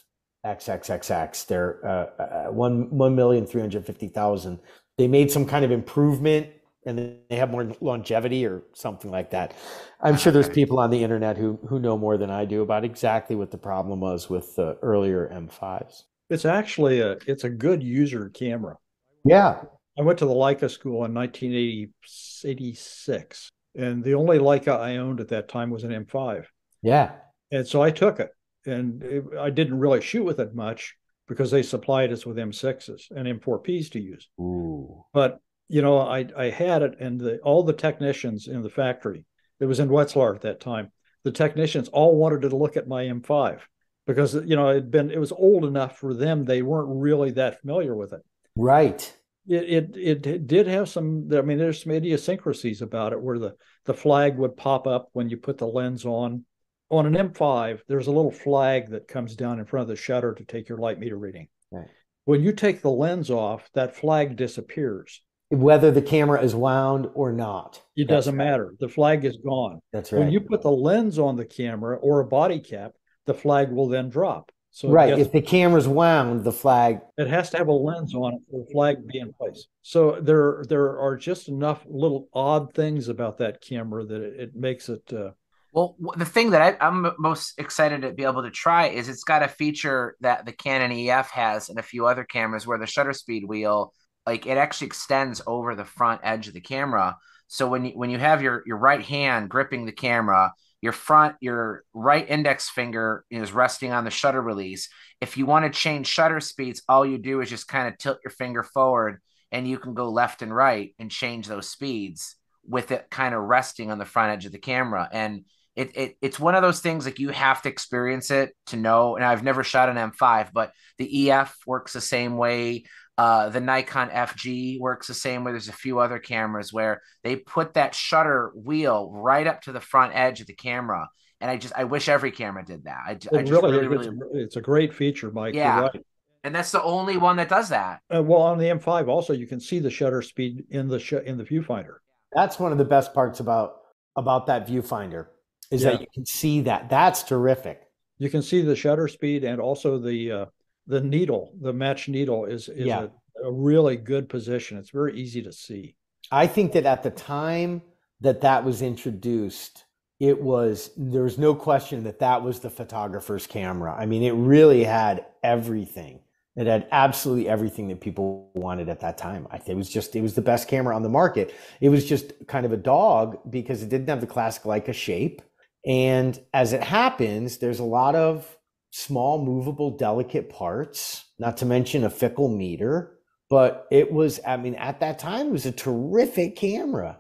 XXXX. They're uh, uh, one one million three hundred fifty thousand. They made some kind of improvement, and they have more longevity or something like that. I'm ah, sure there's people on the internet who who know more than I do about exactly what the problem was with the earlier M5s. It's actually a it's a good user camera. Yeah, I went to the Leica school in 1986, and the only Leica I owned at that time was an M5. yeah, And so I took it, and it, I didn't really shoot with it much because they supplied us with M6s and M4Ps to use. ooh, But you know, I I had it, and the, all the technicians in the factory. It was in Wetzlar at that time. The technicians all wanted to look at my M5 because you know it'd been it was old enough for them. They weren't really that familiar with it. right. It it it did have some. I mean, there's some idiosyncrasies about it where the the flag would pop up when you put the lens on. On an M5, there's a little flag that comes down in front of the shutter to take your light meter reading. Right. When you take the lens off, that flag disappears. Whether the camera is wound or not, It That's doesn't right. matter. The flag is gone. That's right. When you put the lens on the camera or a body cap, the flag will then drop. So right. gets- If the camera's wound, the flag. it has to have a lens on it for the flag to be in place. So there there are just enough little odd things about that camera that it, it makes it. Uh, Well, the thing that I, I'm most excited to be able to try is it's got a feature that the Canon EF has and a few other cameras where the shutter speed wheel, like it actually extends over the front edge of the camera. So when you when you have your your right hand gripping the camera, your front your right index finger is resting on the shutter release. If you want to change shutter speeds, all you do is just kind of tilt your finger forward, and you can go left and right and change those speeds with it kind of resting on the front edge of the camera and it, it it's one of those things like you have to experience it to know and i've never shot an m5 but the ef works the same way uh, the nikon fg works the same way there's a few other cameras where they put that shutter wheel right up to the front edge of the camera and i just i wish every camera did that i, I it just really, really it's, really it's a great feature, Mike. You're Yeah. right. and that's the only one that does that Uh, well, on the M5 also you can see the shutter speed in the sh- in the viewfinder. That's one of the best parts about about that viewfinder is Yeah. that you can see that. That's terrific. You can see the shutter speed and also the uh, the needle, the match needle is is Yeah. a, a really good position. It's very easy to see. I think that at the time that that was introduced, it was there was no question that that was the photographer's camera. I mean, it really had everything. It had absolutely everything that people wanted at that time. I think it was just it was the best camera on the market. It was just kind of a dog because it didn't have the classic Leica shape. And as it happens, there's a lot of small, movable, delicate parts, not to mention a fickle meter. But it was, I mean, at that time, it was a terrific camera.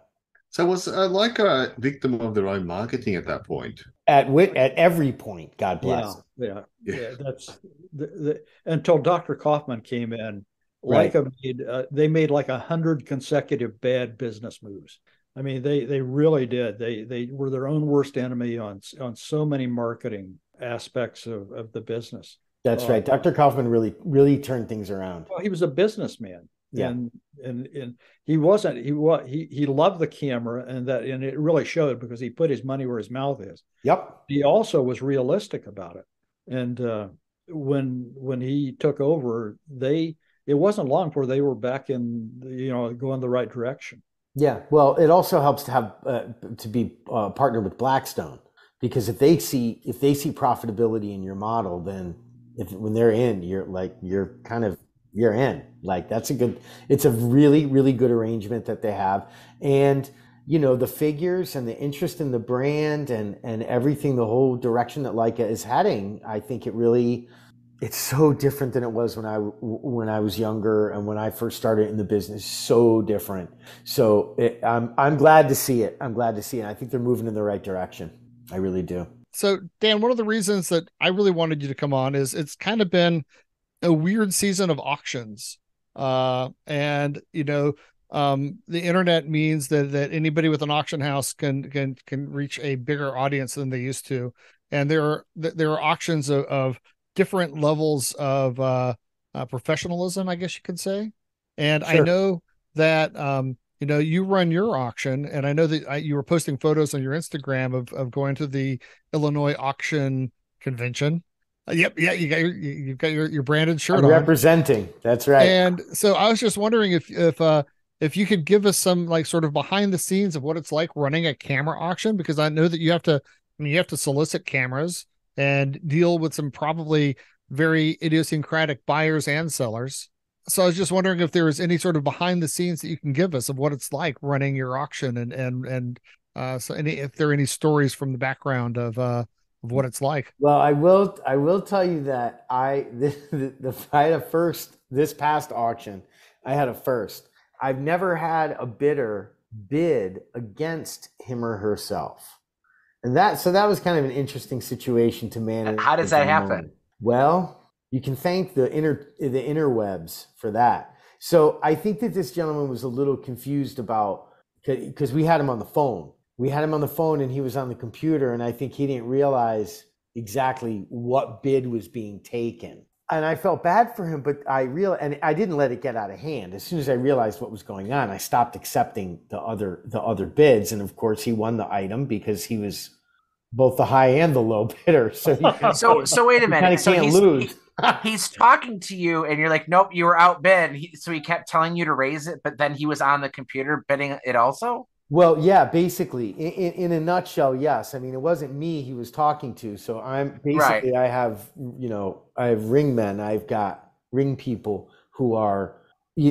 So was uh, Leica a victim of their own marketing at that point? At wit, at every point, God bless. Yeah, yeah, Yeah. yeah. That's the, the, until Dr. Kaufmann came in. Right. Leica made uh, they made like a hundred consecutive bad business moves. I mean, they they really did. They they were their own worst enemy on on so many marketing aspects of, of the business. That's Oh. right. Dr. Kaufmann really, really turned things around. Well, he was a businessman. Yeah. And and and he wasn't he was he he loved the camera and that and it really showed because he put his money where his mouth is. Yep. He also was realistic about it. And uh when when he took over, they it wasn't long before they were back in you know going the right direction. Yeah. Well, it also helps to have uh, to be uh, partnered with Blackstone because if they see if they see profitability in your model, then if when they're in, you're like you're kind of you're in. Like that's a good. It's a really really good arrangement that they have, and you know the figures and the interest in the brand and and everything, the whole direction that Leica is heading. I think it really it's so different than it was when I when I was younger and when I first started in the business. So different. So it, I'm I'm glad to see it. I'm glad to see it. I think they're moving in the right direction. I really do. So, Dan, one of the reasons that I really wanted you to come on is it's kind of been a weird season of auctions. Uh, and you know, um, the internet means that that anybody with an auction house can can can reach a bigger audience than they used to. And there are there are auctions of, of different levels of uh, uh, professionalism, I guess you could say. And I know that um, you know you run your auction, and I know that I, you were posting photos on your Instagram of of going to the Illinois Auction Convention. Uh, yep, yeah, you got your you- you've got your your branded shirt I'm on. representing. That's right. And so I was just wondering if if uh if you could give us some like sort of behind the scenes of what it's like running a camera auction because I know that you have to I mean you have to solicit cameras and deal with some probably very idiosyncratic buyers and sellers. So I was just wondering if there was any sort of behind the scenes that you can give us of what it's like running your auction and and and uh so any if there are any stories from the background of uh of what it's like. Well, I will. I will tell you that I the, the, the I had a first this past auction. I had a first. I've never had a bidder bid against him or herself, and that so that was kind of an interesting situation to manage. How does that happen? moment. Well, you can thank the inter the interwebs for that. So I think that this gentleman was a little confused about because we had him on the phone. We had him on the phone and he was on the computer, and I think he didn't realize exactly what bid was being taken. And I felt bad for him, but I real and I didn't let it get out of hand. As soon as I realized what was going on, I stopped accepting the other the other bids, and of course he won the item because he was both the high and the low bidder. So he, So so wait a kind minute. of So can't lose. He's talking to you and you're like, nope, you were outbid. He, so he kept telling you to raise it, but then he was on the computer bidding it also. Well, yeah, basically, in, in, a nutshell, yes. I mean, it wasn't me he was talking to. So I'm basically, I have, you know, I have ring men. I've got ring people who are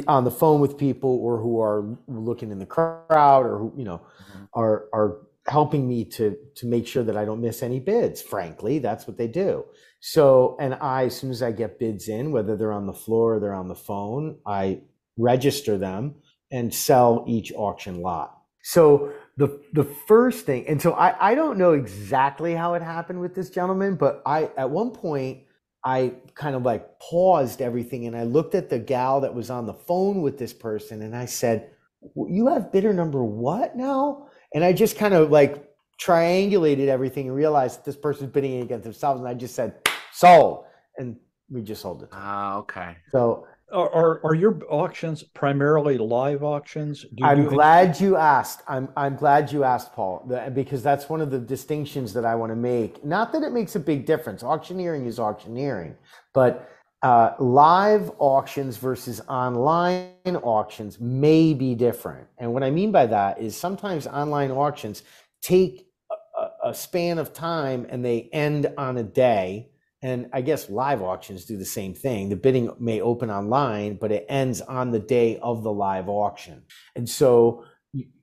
on the phone with people or who are looking in the crowd or who, you know, mm-hmm. are are helping me to to make sure that I don't miss any bids. Frankly, that's what they do. So, and I, as soon as I get bids in, whether they're on the floor or they're on the phone, I register them and sell each auction lot. So the the first thing, and so I, I don't know exactly how it happened with this gentleman, but I at one point I kind of like paused everything and I looked at the gal that was on the phone with this person and I said, "You have bidder number what now?" And I just kind of like triangulated everything and realized that this person's bidding against themselves, and I just said, "Sold," and we just sold it. Ah, okay. So Are, are are your auctions primarily live auctions? Do you I'm do- glad you asked. I'm I'm glad you asked, Paul, because that's one of the distinctions that I want to make. Not that it makes a big difference. Auctioneering is auctioneering, but uh, live auctions versus online auctions may be different. And what I mean by that is sometimes online auctions take a, a- a span of time and they end on a day. And I guess live auctions do the same thing. The bidding may open online, but it ends on the day of the live auction. And so,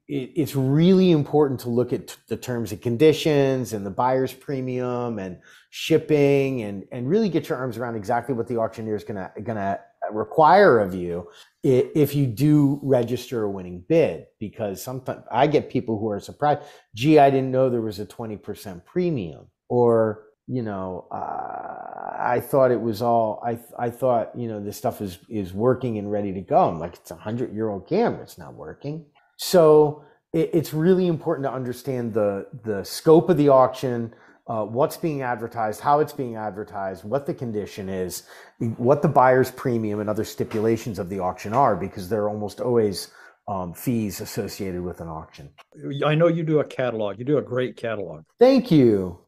it's really important to look at the terms and conditions and the buyer's premium and shipping and and really get your arms around exactly what the auctioneer is gonna gonna uh, require of you if you do register a winning bid because sometimes I get people who are surprised gee I didn't know there was a 20% premium or you know uh, I thought it was all I I thought you know this stuff is is working and ready to go I'm like it's a 100 year old camera it's not working so it, it's really important to understand the the scope of the auction uh, what's being advertised, how it's being advertised, what the condition is, what the buyer's premium and other stipulations of the auction are, because there are almost always um, fees associated with an auction. I know you do a catalog. You do a great catalog. Thank you.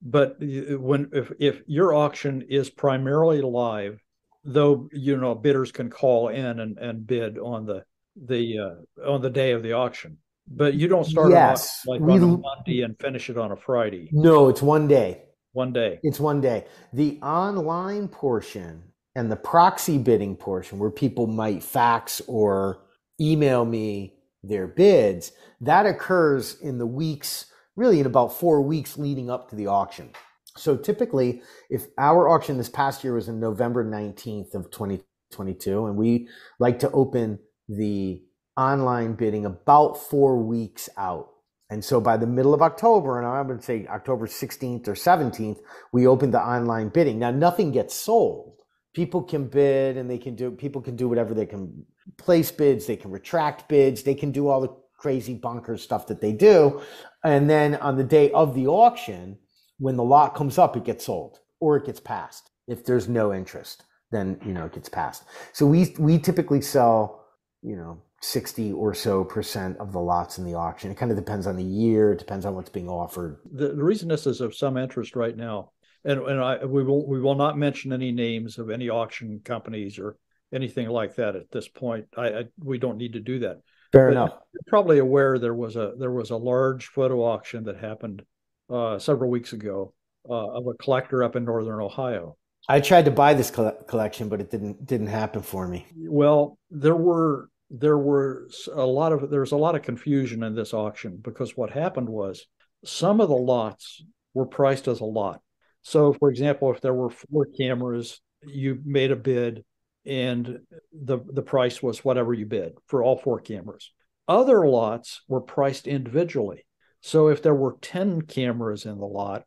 But when if if your auction is primarily live, though you know bidders can call in and, and bid on the the uh, on the day of the auction but you don't start yes, like we, on a Monday and finish it on a Friday. No, it's one day. One day. It's one day. The online portion and the proxy bidding portion, where people might fax or email me their bids, that occurs in the weeks, really in about four weeks leading up to the auction. So typically, if our auction this past year was in November 19th of 2022, and we like to open the online bidding about four weeks out. And so by the middle of October, and I'm going to say October 16th or 17th, we opened the online bidding. Now, nothing gets sold. People can bid and they can do, people can do whatever they can place bids, they can retract bids, they can do all the crazy bunker stuff that they do. And then on the day of the auction, when the lot comes up, it gets sold or it gets passed. If there's no interest, then, you know, it gets passed. So we, we typically sell, you know, 60 or so percent of the lots in the auction. It kind of depends on the year, it depends on what's being offered. The, the reason this is of some interest right now, and, and I, we will we will not mention any names of any auction companies or anything like that at this point. I, I we don't need to do that. Fair but enough. You're probably aware there was a there was a large photo auction that happened uh, several weeks ago uh, of a collector up in northern Ohio. I tried to buy this collection, but it didn't didn't happen for me. Well, there were there were a lot of there was a lot of confusion in this auction because what happened was some of the lots were priced as a lot. So, for example, if there were four cameras, you made a bid, and the the price was whatever you bid for all four cameras. Other lots were priced individually. So, if there were ten cameras in the lot,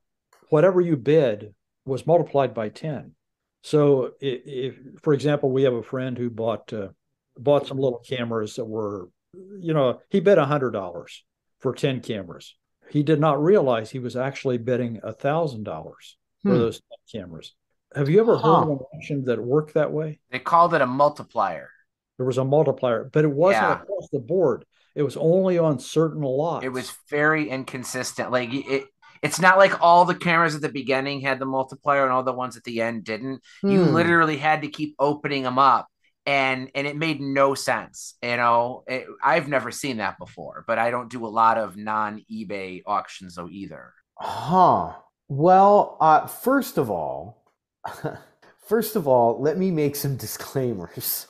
whatever you bid was multiplied by ten. So, if, for example, we have a friend who bought. Uh, bought some little cameras that were, you know, he bid a hundred dollars for 10 cameras. He did not realize he was actually bidding a thousand dollars for hmm. those cameras. Have you ever huh. heard of an auction that worked that way? They called it a multiplier. There was a multiplier, but it wasn't yeah. across the board. It was only on certain lots. It was very inconsistent. Like it, it's not like all the cameras at the beginning had the multiplier and all the ones at the end didn't. Hmm. You literally had to keep opening them up and and it made no sense you know it, i've never seen that before but i don't do a lot of non ebay auctions though either huh well uh first of all first of all let me make some disclaimers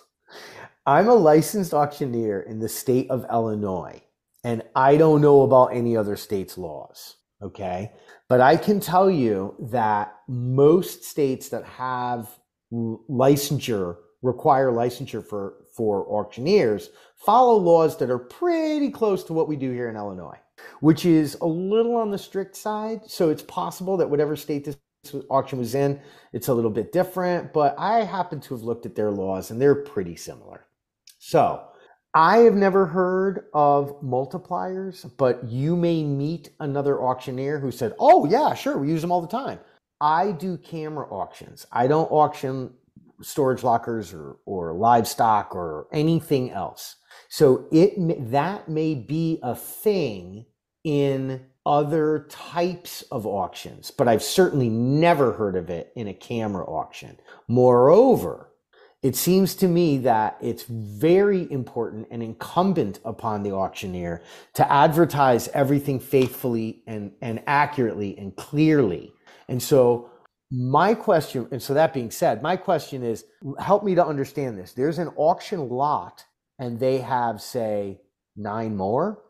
i'm a licensed auctioneer in the state of illinois and i don't know about any other states laws okay but i can tell you that most states that have licensure require licensure for, for auctioneers follow laws that are pretty close to what we do here in Illinois, which is a little on the strict side. So it's possible that whatever state this auction was in, it's a little bit different, but I happen to have looked at their laws and they're pretty similar. So I have never heard of multipliers, but you may meet another auctioneer who said, Oh, yeah, sure, we use them all the time. I do camera auctions. I don't auction storage lockers or, or livestock or anything else. So it that may be a thing in other types of auctions, but I've certainly never heard of it in a camera auction. Moreover, it seems to me that it's very important and incumbent upon the auctioneer to advertise everything faithfully and, and accurately and clearly. And so my question, and so that being said, my question is help me to understand this. There's an auction lot and they have, say, nine more.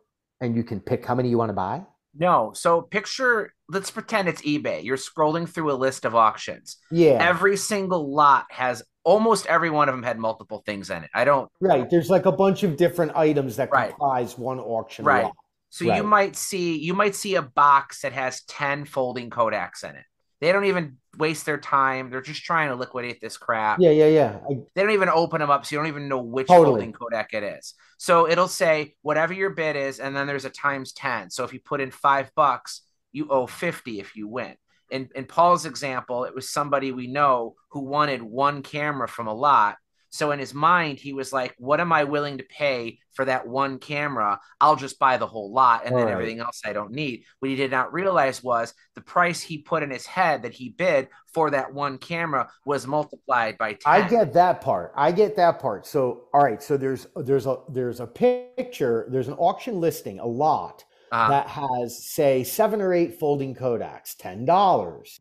and you can pick how many you want to buy? No. So picture, let's pretend it's eBay. You're scrolling through a list of auctions. Yeah. Every single lot has almost every one of them had multiple things in it. I don't right. There's like a bunch of different items that Right. comprise one auction. Right. lot. So you might see you might see a box that has 10 folding Kodaks in it. They don't even waste their time. They're just trying to liquidate this crap. Yeah, yeah, yeah. I, They don't even open them up, so you don't even know which Totally. folding Kodak it is. So it'll say whatever your bid is, and then there's a times 10. So if you put in five bucks, you owe 50 if you win. In in Paul's example, it was somebody we know who wanted one camera from a lot. So in his mind, he was like, What am I willing to pay for that one camera? I'll just buy the whole lot and then Right. everything else I don't need. What he did not realize was the price he put in his head that he bid for that one camera was multiplied by 10. I get that part. I get that part. So, all right. So there's there's a there's a picture. There's an auction listing, a lot Uh, that has say seven or eight folding Kodaks, ten dollars.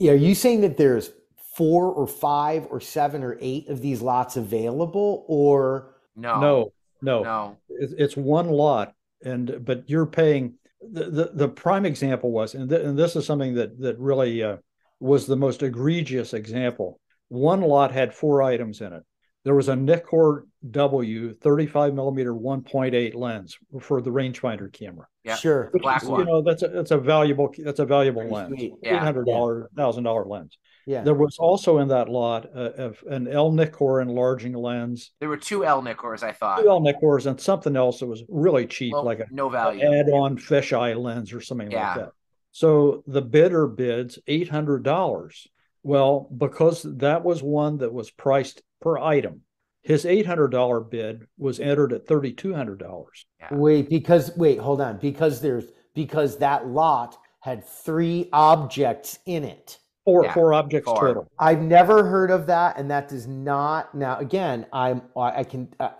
Are you saying that there's four or five or seven or eight of these lots available, or no, No, no, no. It's, it's one lot, and but you're paying. The, the, the prime example was, and, th- and this is something that that really uh, was the most egregious example. One lot had four items in it. There was a Nikkor W 35 millimeter 1.8 lens for the rangefinder camera. Yeah. sure? The black you one. know that's a that's a valuable that's a valuable Pretty lens, sweet. Yeah. eight hundred dollar thousand dollar lens. Yeah. There was also in that lot uh, of an L Nikkor enlarging lens, There were two L Nikkors, I thought. two L Nikkors, and something else that was really cheap, Well, like a no value. add-on fisheye lens or something Yeah. like that. So the bidder bids eight hundred dollars. Well, because that was one that was priced per item, his eight hundred dollar bid was entered at thirty two hundred dollars. Yeah. Wait, because wait, hold on. Because there's because that lot had three objects in it. Four Yeah, four objects four. total. I've never heard of that, and that does not. Now, again, I'm I I can. Uh,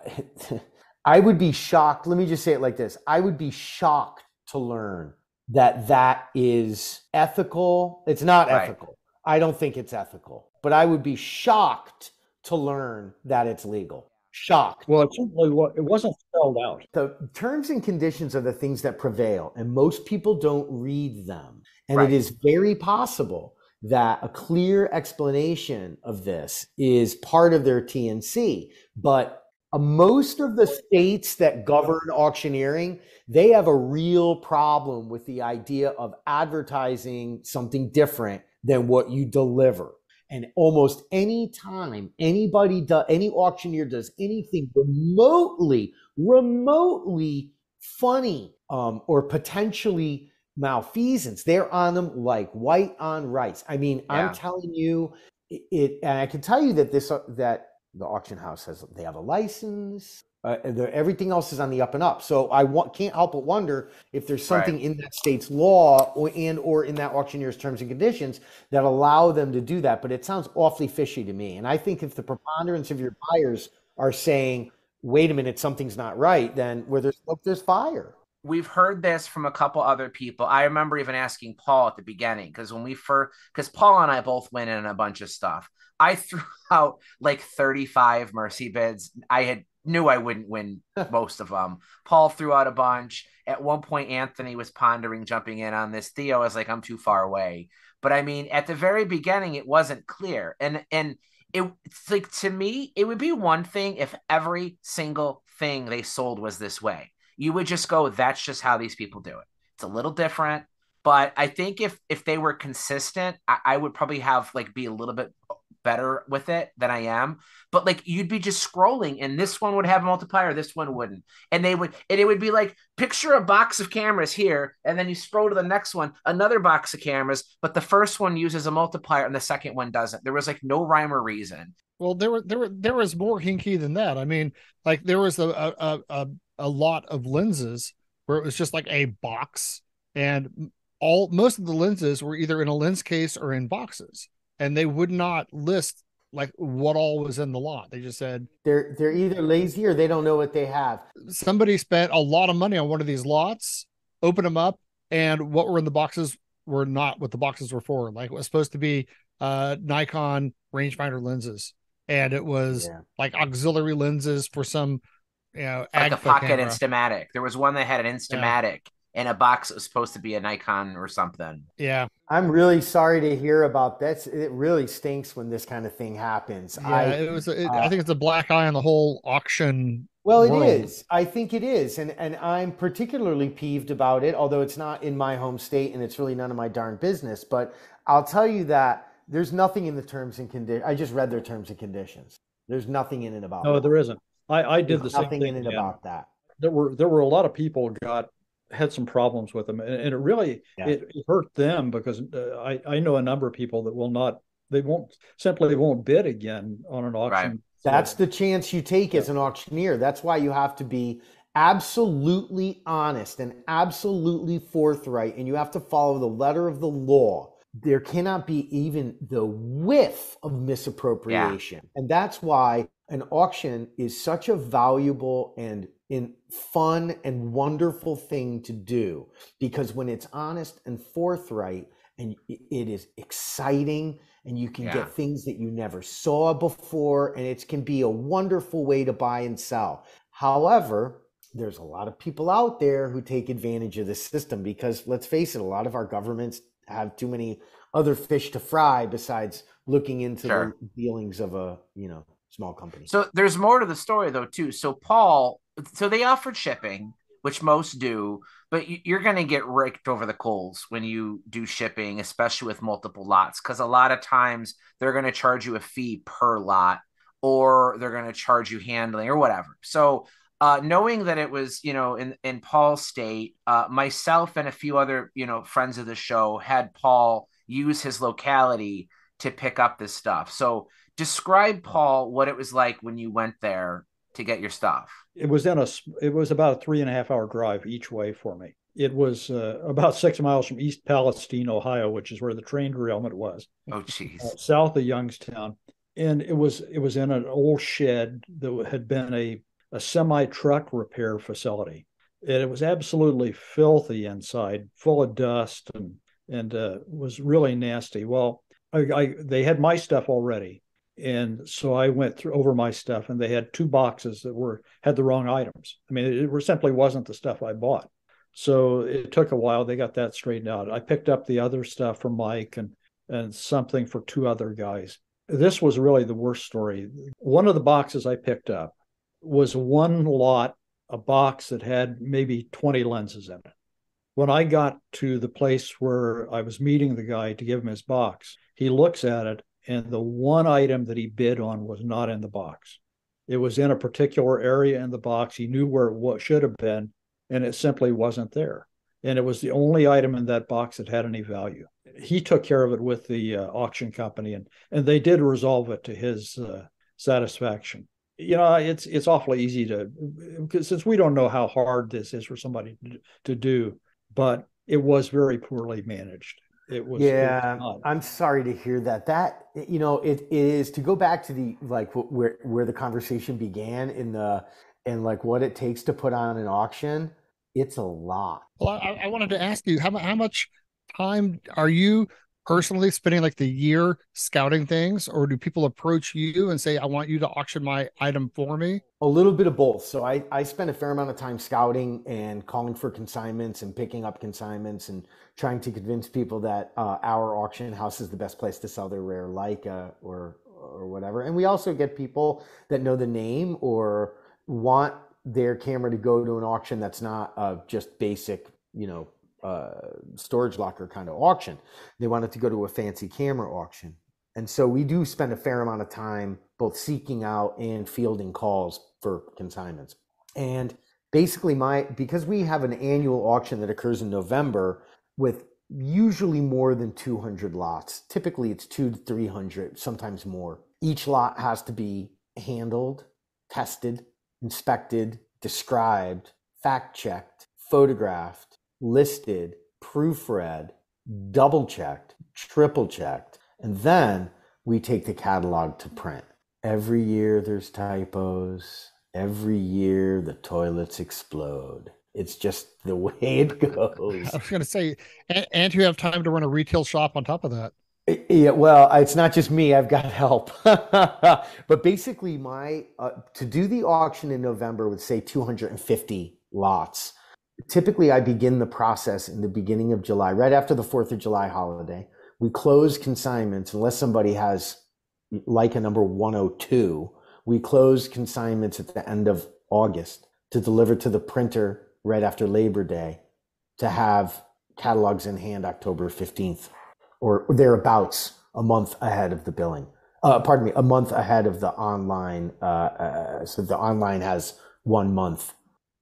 I would be shocked. Let me just say it like this: I would be shocked to learn that that is ethical. It's not Right. ethical. I don't think it's ethical, but I would be shocked to learn that it's legal. Shocked. Well, it certainly wa- it wasn't spelled out. the terms and conditions are the things that prevail and most people don't read them and Right. it is very possible that a clear explanation of this is part of their tnc but most of the states that govern auctioneering they have a real problem with the idea of advertising something different than what you deliver. And almost any time anybody does any auctioneer does anything remotely remotely funny um, or potentially malfeasance. They're on them like white on rice. I mean Yeah. i'm telling you it, it and i can tell you that this uh, that the auction house has they have a license uh, everything else is on the up and up. So i wa- can't help but wonder if there's Right. something in that state's law or and or in that auctioneer's terms and conditions that allow them to do that but it sounds awfully fishy to me. And i think if the preponderance of your buyers are saying wait a minute something's not right then where there's smoke there's fire We've heard this from a couple other people. I remember even asking Paul at the beginning because when we first, because Paul and I both went in a bunch of stuff. I threw out like 35 mercy bids. I had knew I wouldn't win most of them. Paul threw out a bunch. At one point, Anthony was pondering jumping in on this. Theo was like, "I'm too far away." But I mean, at the very beginning, it wasn't clear, and and it, it's like to me, it would be one thing if every single thing they sold was this way. You would just go, "That's just how these people do it." It's a little different, but I think if if they were consistent, I, I would probably have like be a little bit better with it than I am. But like you'd be just scrolling, and this one would have a multiplier, this one wouldn't, and they would, and it would be like picture a box of cameras here, and then you scroll to the next one, another box of cameras, but the first one uses a multiplier and the second one doesn't. There was like no rhyme or reason. Well, there were there were there was more hinky than that. I mean, like there was a a a, a lot of lenses where it was just like a box, and all most of the lenses were either in a lens case or in boxes, and they would not list like what all was in the lot. They just said they're they're either lazy or they don't know what they have somebody spent a lot of money on one of these lots, open them up, and what were in the boxes were not what the boxes were for. Like it was supposed to be uh Nikon rangefinder lenses, and it was Yeah. like auxiliary lenses for some you know, like a pocket camera. Instamatic. There was one that had an Instamatic in a box that was supposed to be a Nikon or something. Yeah, I'm really sorry to hear about that. It really stinks when this kind of thing happens. yeah. I, it was. It, uh, I think it's a black eye on the whole auction. Well, it world. is. I think it is, and and I'm particularly peeved about it. Although it's not in my home state, and it's really none of my darn business. But I'll tell you that there's nothing in the terms and conditions. I just read their terms and conditions. There's nothing in it about. No, that. there isn't. I, I did There's the same thing. in it about that. there were there were a lot of people got had some problems with them, and, and it really Yeah. it, it hurt them because uh, I I know a number of people that will not they won't simply won't bid again on an auction. That's the chance you take as an auctioneer. That's why you have to be absolutely honest and absolutely forthright, and you have to follow the letter of the law. There cannot be even the whiff of misappropriation. And that's why an auction is such a valuable and in fun and wonderful thing to do because when it's honest and forthright and it is exciting and you can Yeah. get things that you never saw before and it can be a wonderful way to buy and sell however there's a lot of people out there who take advantage of the system because let's face it a lot of our governments have too many other fish to fry besides looking into Sure. the dealings of a you know small company So there's more to the story though too. So Paul, so they offered shipping, which most do, but you- you're going to get raked over the coals when you do shipping, especially with multiple lots, because a lot of times they're going to charge you a fee per lot, or they're going to charge you handling or whatever. So uh, knowing that it was, you know, in in Paul's state, uh, myself and a few other, you know, friends of the show had Paul use his locality to pick up this stuff. So describe Paul what it was like when you went there to get your stuff. It was in a it was about a three and a half hour drive each way for me. It was uh, about six miles from East Palestine, Ohio, which is where the train derailment was. Oh, jeez. uh, south of Youngstown, and it was it was in an old shed that had been a a semi truck repair facility, and it was absolutely filthy inside, full of dust and and uh, was really nasty. Well, I, I they had my stuff already, and so I went through over my stuff, and they had two boxes that were had the wrong items. I mean, it, it simply wasn't the stuff I bought. So it took a while. They got that straightened out. I picked up the other stuff from Mike and and something for two other guys. This was really the worst story. One of the boxes I picked up was one lot, a box that had maybe 20 lenses in it. When I got to the place where I was meeting the guy to give him his box, he looks at it and the one item that he bid on was not in the box. It was in a particular area in the box. He knew where it should have been, and it simply wasn't there. And it was the only item in that box that had any value. He took care of it with the uh, auction company, and and they did resolve it to his uh, satisfaction. You know, it's it's awfully easy to since we don't know how hard this is for somebody to do, but it was very poorly managed. It was yeah not. i'm sorry to hear that that you know it, it is to go back to the like where where the conversation began in the and like what it takes to put on an auction it's a lot Well, I, I wanted to ask you how how much time are you personally spending like the year scouting things, or do people approach you and say, "I want you to auction my item for me"? a little bit of both so i i spend a fair amount of time scouting and calling for consignments and picking up consignments and trying to convince people that uh, our auction house is the best place to sell their rare leica or or whatever and we also get people that know the name or want their camera to go to an auction that's not uh, just basic you know uh, storage locker kind of auction they wanted to go to a fancy camera auction and so we do spend a fair amount of time both seeking out and fielding calls for consignments. And basically my because we have an annual auction that occurs in November with usually more than 200 lots. Typically it's 2 to 300, sometimes more. Each lot has to be handled, tested, inspected, described, fact-checked, photographed, listed, proofread, double checked, triple checked, and then we take the catalog to print. Every year there's typos. Every year the toilets explode. It's just the way it goes. I was going to say, and, and you have time to run a retail shop on top of that. Yeah, well, it's not just me. I've got help. but basically, my uh, to do the auction in November would say 250 lots. Typically, I begin the process in the beginning of July, right after the Fourth of July holiday. We close consignments unless somebody has like a number 102. We close consignments at the end of August to deliver to the printer right after Labor Day to have catalogs in hand October 15th or thereabouts a month ahead of the billing. Uh, pardon me, a month ahead of the online. Uh, uh, so the online has one month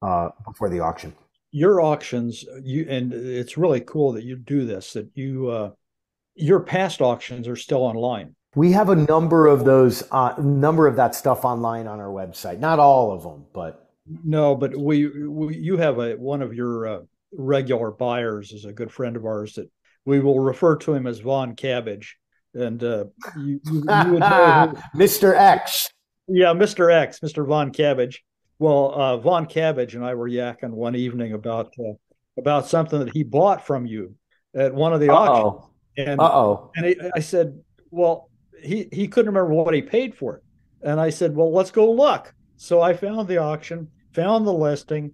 uh, before the auction. Your auctions, you and it's really cool that you do this. That you, uh, your past auctions are still online. We have a number of those, uh, number of that stuff online on our website. Not all of them, but no. But we, we you have a one of your uh, regular buyers is a good friend of ours that we will refer to him as Von Cabbage. And uh, you, you, you Mr. X. Yeah, Mr. X, Mr. Von Cabbage. Well, uh, Von Cabbage and I were yakking one evening about uh, about something that he bought from you at one of the Uh-oh. auctions. And, Uh-oh. and he, I said, well, he, he couldn't remember what he paid for it. And I said, well, let's go look. So I found the auction, found the listing,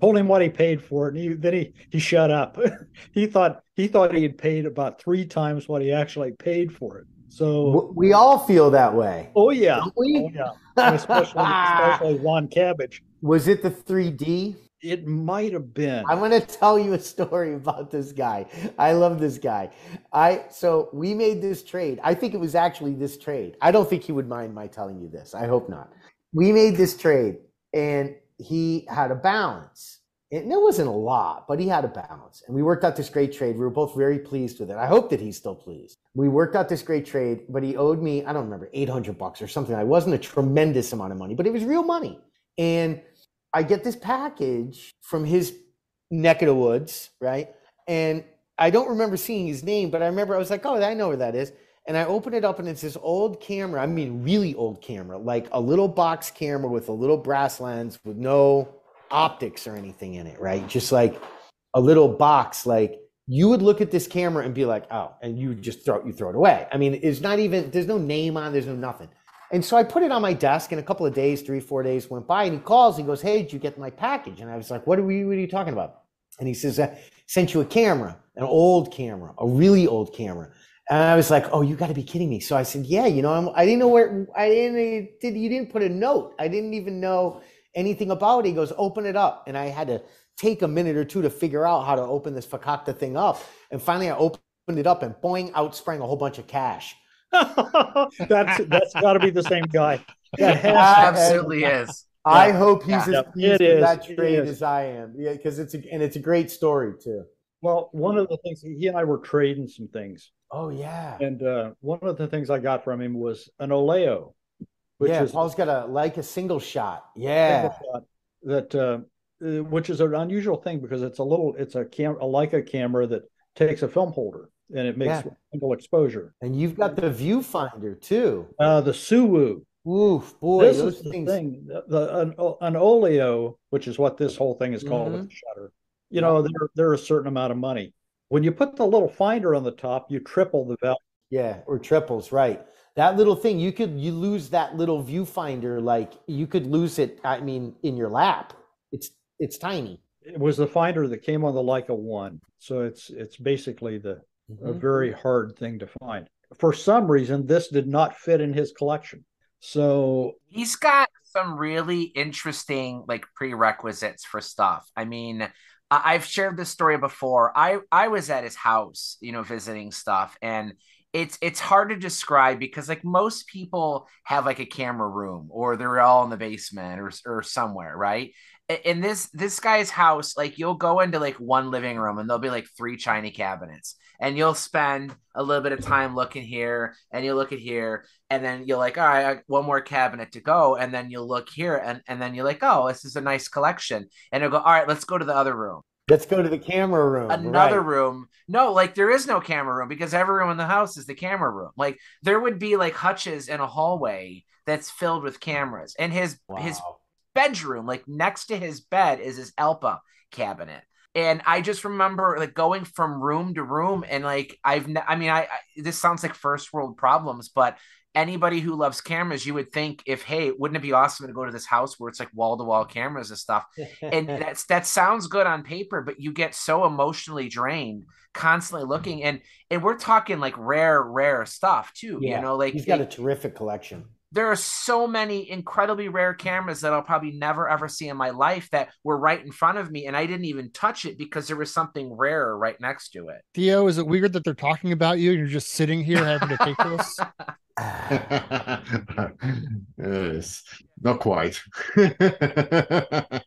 told him what he paid for it, and he, then he he shut up. he thought he thought he had paid about three times what he actually paid for it. So we all feel that way. Oh yeah, oh, yeah. especially especially Von Cabbage. Was it the 3D? It might have been. I'm going to tell you a story about this guy. I love this guy. I so we made this trade. I think it was actually this trade. I don't think he would mind my telling you this. I hope not. We made this trade and he had a balance. And it wasn't a lot, but he had a balance. And we worked out this great trade. We were both very pleased with it. I hope that he's still pleased. We worked out this great trade, but he owed me, I don't remember, 800 bucks or something. I wasn't a tremendous amount of money, but it was real money. And I get this package from his neck of the woods, right? And I don't remember seeing his name, but I remember I was like, oh, I know where that is and I open it up and it's this old camera. I mean, really old camera, like a little box camera with a little brass lens with no optics or anything in it, right? Just like a little box. Like you would look at this camera and be like, oh, and you just throw you throw it away. I mean, it's not even there's no name on, there's no nothing. And so I put it on my desk, and a couple of days, three, four days went by, and he calls. He goes, "Hey, did you get my package?" And I was like, "What are we? What are you talking about?" And he says, "I sent you a camera, an old camera, a really old camera." And I was like, "Oh, you got to be kidding me!" So I said, "Yeah, you know, I'm, I didn't know where I didn't did you didn't put a note. I didn't even know anything about it." He goes, "Open it up," and I had to take a minute or two to figure out how to open this fakakta thing up. And finally, I opened it up, and boing, out sprang a whole bunch of cash. that's that's got to be the same guy. That absolutely is. I yeah. hope he's yeah. as pleased with that trade as I am. Yeah, because it's a, and it's a great story too. Well, one of the things he and I were trading some things Oh yeah. And uh, one of the things I got from him was an Oleo, which yeah, is Paul's got a like a single shot. Yeah. Single shot that uh, uh, which is an unusual thing because it's a little it's a cam a Leica camera that takes a film holder and it makes yeah. single exposure. And you've got the viewfinder too. Uh, the Suwu. Oof, boy, this is the things... thing. The, the an, an, Oleo, which is what this whole thing is called mm-hmm. with the shutter. You know, they're they're a certain amount of money. When you put the little finder on the top, you triple the value. Yeah, or triples, right. That little thing, you could you lose that little viewfinder like you could lose it, I mean, in your lap. It's it's tiny. It was the finder that came on the Leica 1. So it's it's basically the mm-hmm. a very hard thing to find. For some reason, this did not fit in his collection. So he's got some really interesting like prerequisites for stuff. I mean, I've shared this story before. I I was at his house, you know, visiting stuff, and it's it's hard to describe because like most people have like a camera room or they're all in the basement or or somewhere, right? In this this guy's house, like you'll go into like one living room and there'll be like three china cabinets, and you'll spend a little bit of time looking here and you look at here. And then you're like all right one more cabinet to go. And then you'll look here and, and then you're like oh this is a nice collection. And you'll go all right let's go to the other room. Let's go to the camera room another right. room. No like there is no camera room because every room in the house is the camera room. Like there would be like hutches in a hallway that's filled with cameras. And his wow. his bedroom like next to his bed is his Alpa cabinet And I just remember like going from room to room and like I've ne- I mean I, I this sounds like first world problems, but anybody who loves cameras, you would think if hey, wouldn't it be awesome to go to this house where it's like wall to wall cameras and stuff? and that's that sounds good on paper, but you get so emotionally drained constantly looking and and we're talking like rare rare stuff too Yeah, you know like He's got a terrific collection. There are so many incredibly rare cameras that I'll probably never ever see in my life that were right in front of me and I didn't even touch it because there was something rare right next to it. Theo, is it weird that they're talking about you and you're just sitting here having to pictures? yes, not quite.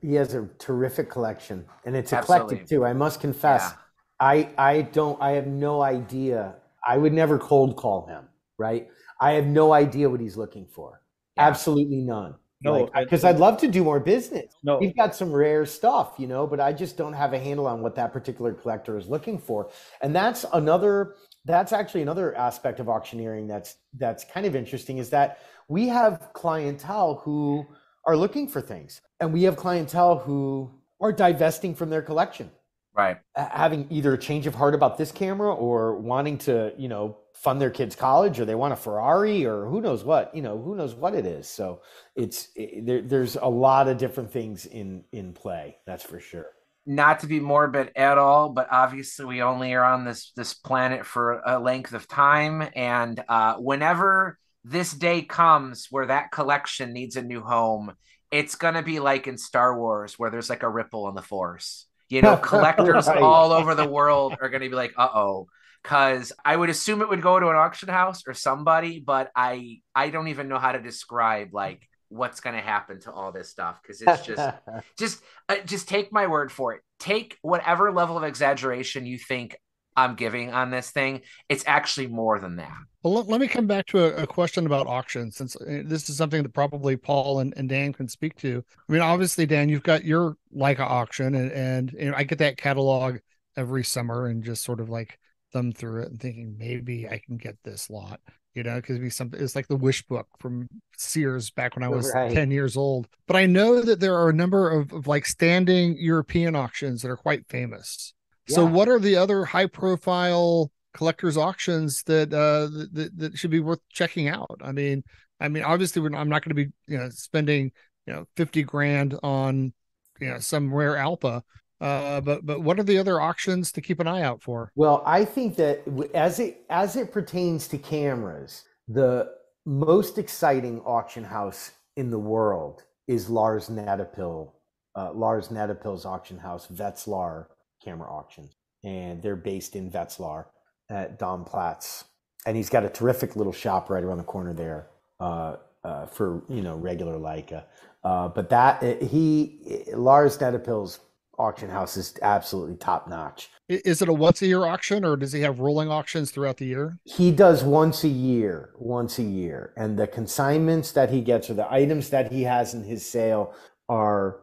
He has a terrific collection, and it's Absolutely. eclectic too. I must confess. Yeah. I I don't. I have no idea. I would never cold call him. Right. I have no idea what he's looking for. Yeah. Absolutely none. No, because I'd love to do more business. No, We've got some rare stuff, you know, but I just don't have a handle on what that particular collector is looking for. And that's another that's actually another aspect of auctioneering that's that's kind of interesting is that we have clientele who are looking for things and we have clientele who are divesting from their collection Right. having either a change of heart about this camera or wanting to, you know, fund their kids' college or they want a Ferrari or who knows what, you know, who knows what it is. So it's it, there, there's a lot of different things in in play. That's for sure. Not to be morbid at all, but obviously we only are on this this planet for a length of time and uh whenever this day comes where that collection needs a new home, it's going to be like in Star Wars where there's like a ripple in the force. You know, collectors Right. all over the world are going to be like, "Uh-oh." Cuz I would assume it would go to an auction house or somebody, but I I don't even know how to describe like what's going to happen to all this stuff cuz it's just just uh, just take my word for it. Take whatever level of exaggeration you think I'm giving on this thing. It's actually more than that. Well, let, let me come back to a, a question about auctions, since uh, this is something that probably Paul and, and Dan can speak to. I mean, obviously, Dan, you've got your Leica auction, and, and you know, I get that catalog every summer and just sort of like thumb through it and thinking maybe I can get this lot, you know, because be something. It's like the wish book from Sears back when I was Right. ten years old. But I know that there are a number of, of like standing European auctions that are quite famous. So, what are the other high profile collectors auctions that uh that- that, should be worth checking out? I mean, I mean, obviously, we're, I'm not going to be you know spending you know fifty grand on you know some rare Alpa. Uh, but but what are the other auctions to keep an eye out for? Well, I think that as it as it pertains to cameras, the most exciting auction house in the world is Lars Netopil. Uh, Lars Netopil's auction house, Wetzlar Camera Auctions, and they're based in Wetzlar at Domplatz. And he's got a terrific little shop right around the corner there uh, uh, for you know regular Leica. Uh, but that he Lars Netopil's auction house is absolutely top notch. Is it a once a year auction or does he have rolling auctions throughout the year? he does once a year once a year and the consignments that he gets or the items that he has in his sale are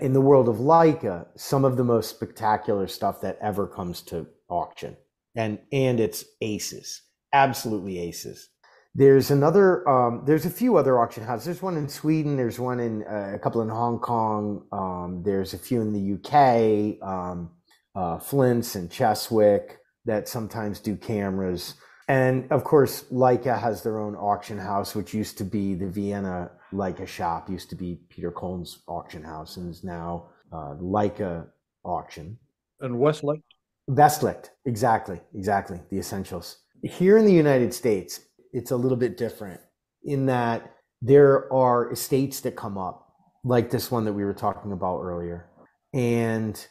in the world of Leica some of the most spectacular stuff that ever comes to auction and and it's aces absolutely aces there's another um, there's a few other auction houses there's one in sweden there's one in uh, a couple in hong kong um, there's a few in the uk um, uh, flints and Chiswick that sometimes do cameras and of course leica has their own auction house which used to be the vienna leica shop used to be peter Coeln's auction house and is now uh, leica auction and WestLicht. WestLicht, exactly, exactly, the essentials. Here in the United States, it's a little bit different in that there are estates that come up, like this one that we were talking about earlier, and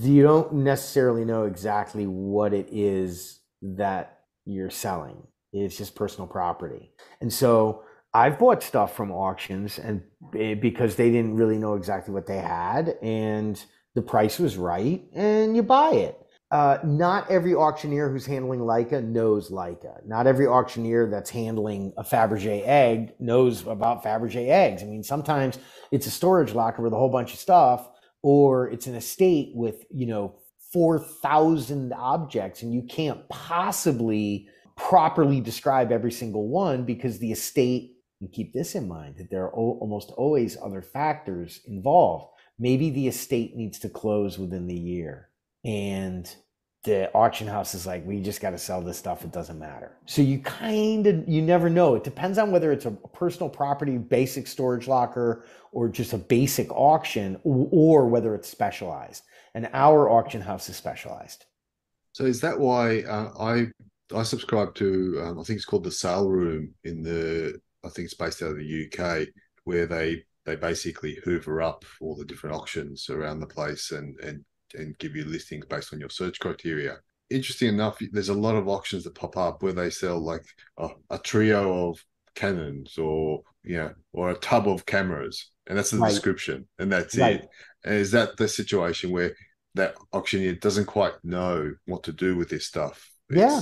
you don't necessarily know exactly what it is that you're selling. It's just personal property. And so I've bought stuff from auctions and eh, because they didn't really know exactly what they had and the price was right and you buy it. Uh, not every auctioneer who's handling Leica knows Leica. Not every auctioneer that's handling a Fabergé egg knows about Fabergé eggs. I mean, sometimes it's a storage locker with a whole bunch of stuff, or it's an estate with, you know, 4,000 objects, and you can't possibly properly describe every single one because the estate, and keep this in mind, that there are al- almost always other factors involved maybe the estate needs to close within the year and the auction house is like we just got to sell this stuff it doesn't matter. So you kind of you never know. It depends on whether it's a personal property basic storage locker or just a basic auction or, whether it's specialized. And our auction house is specialized. So is that why uh, I I subscribe to um, I think it's called the Sale Room in the I think it's based out of the UK where they they basically hoover up all the different auctions around the place and and and give you listings based on your search criteria. Interesting enough, there's a lot of auctions that pop up where they sell like a, a trio of cannons or you know or a tub of cameras, and that's the Right. description, and that's Right. it. And is that the situation where that auctioneer doesn't quite know what to do with this stuff? Yeah.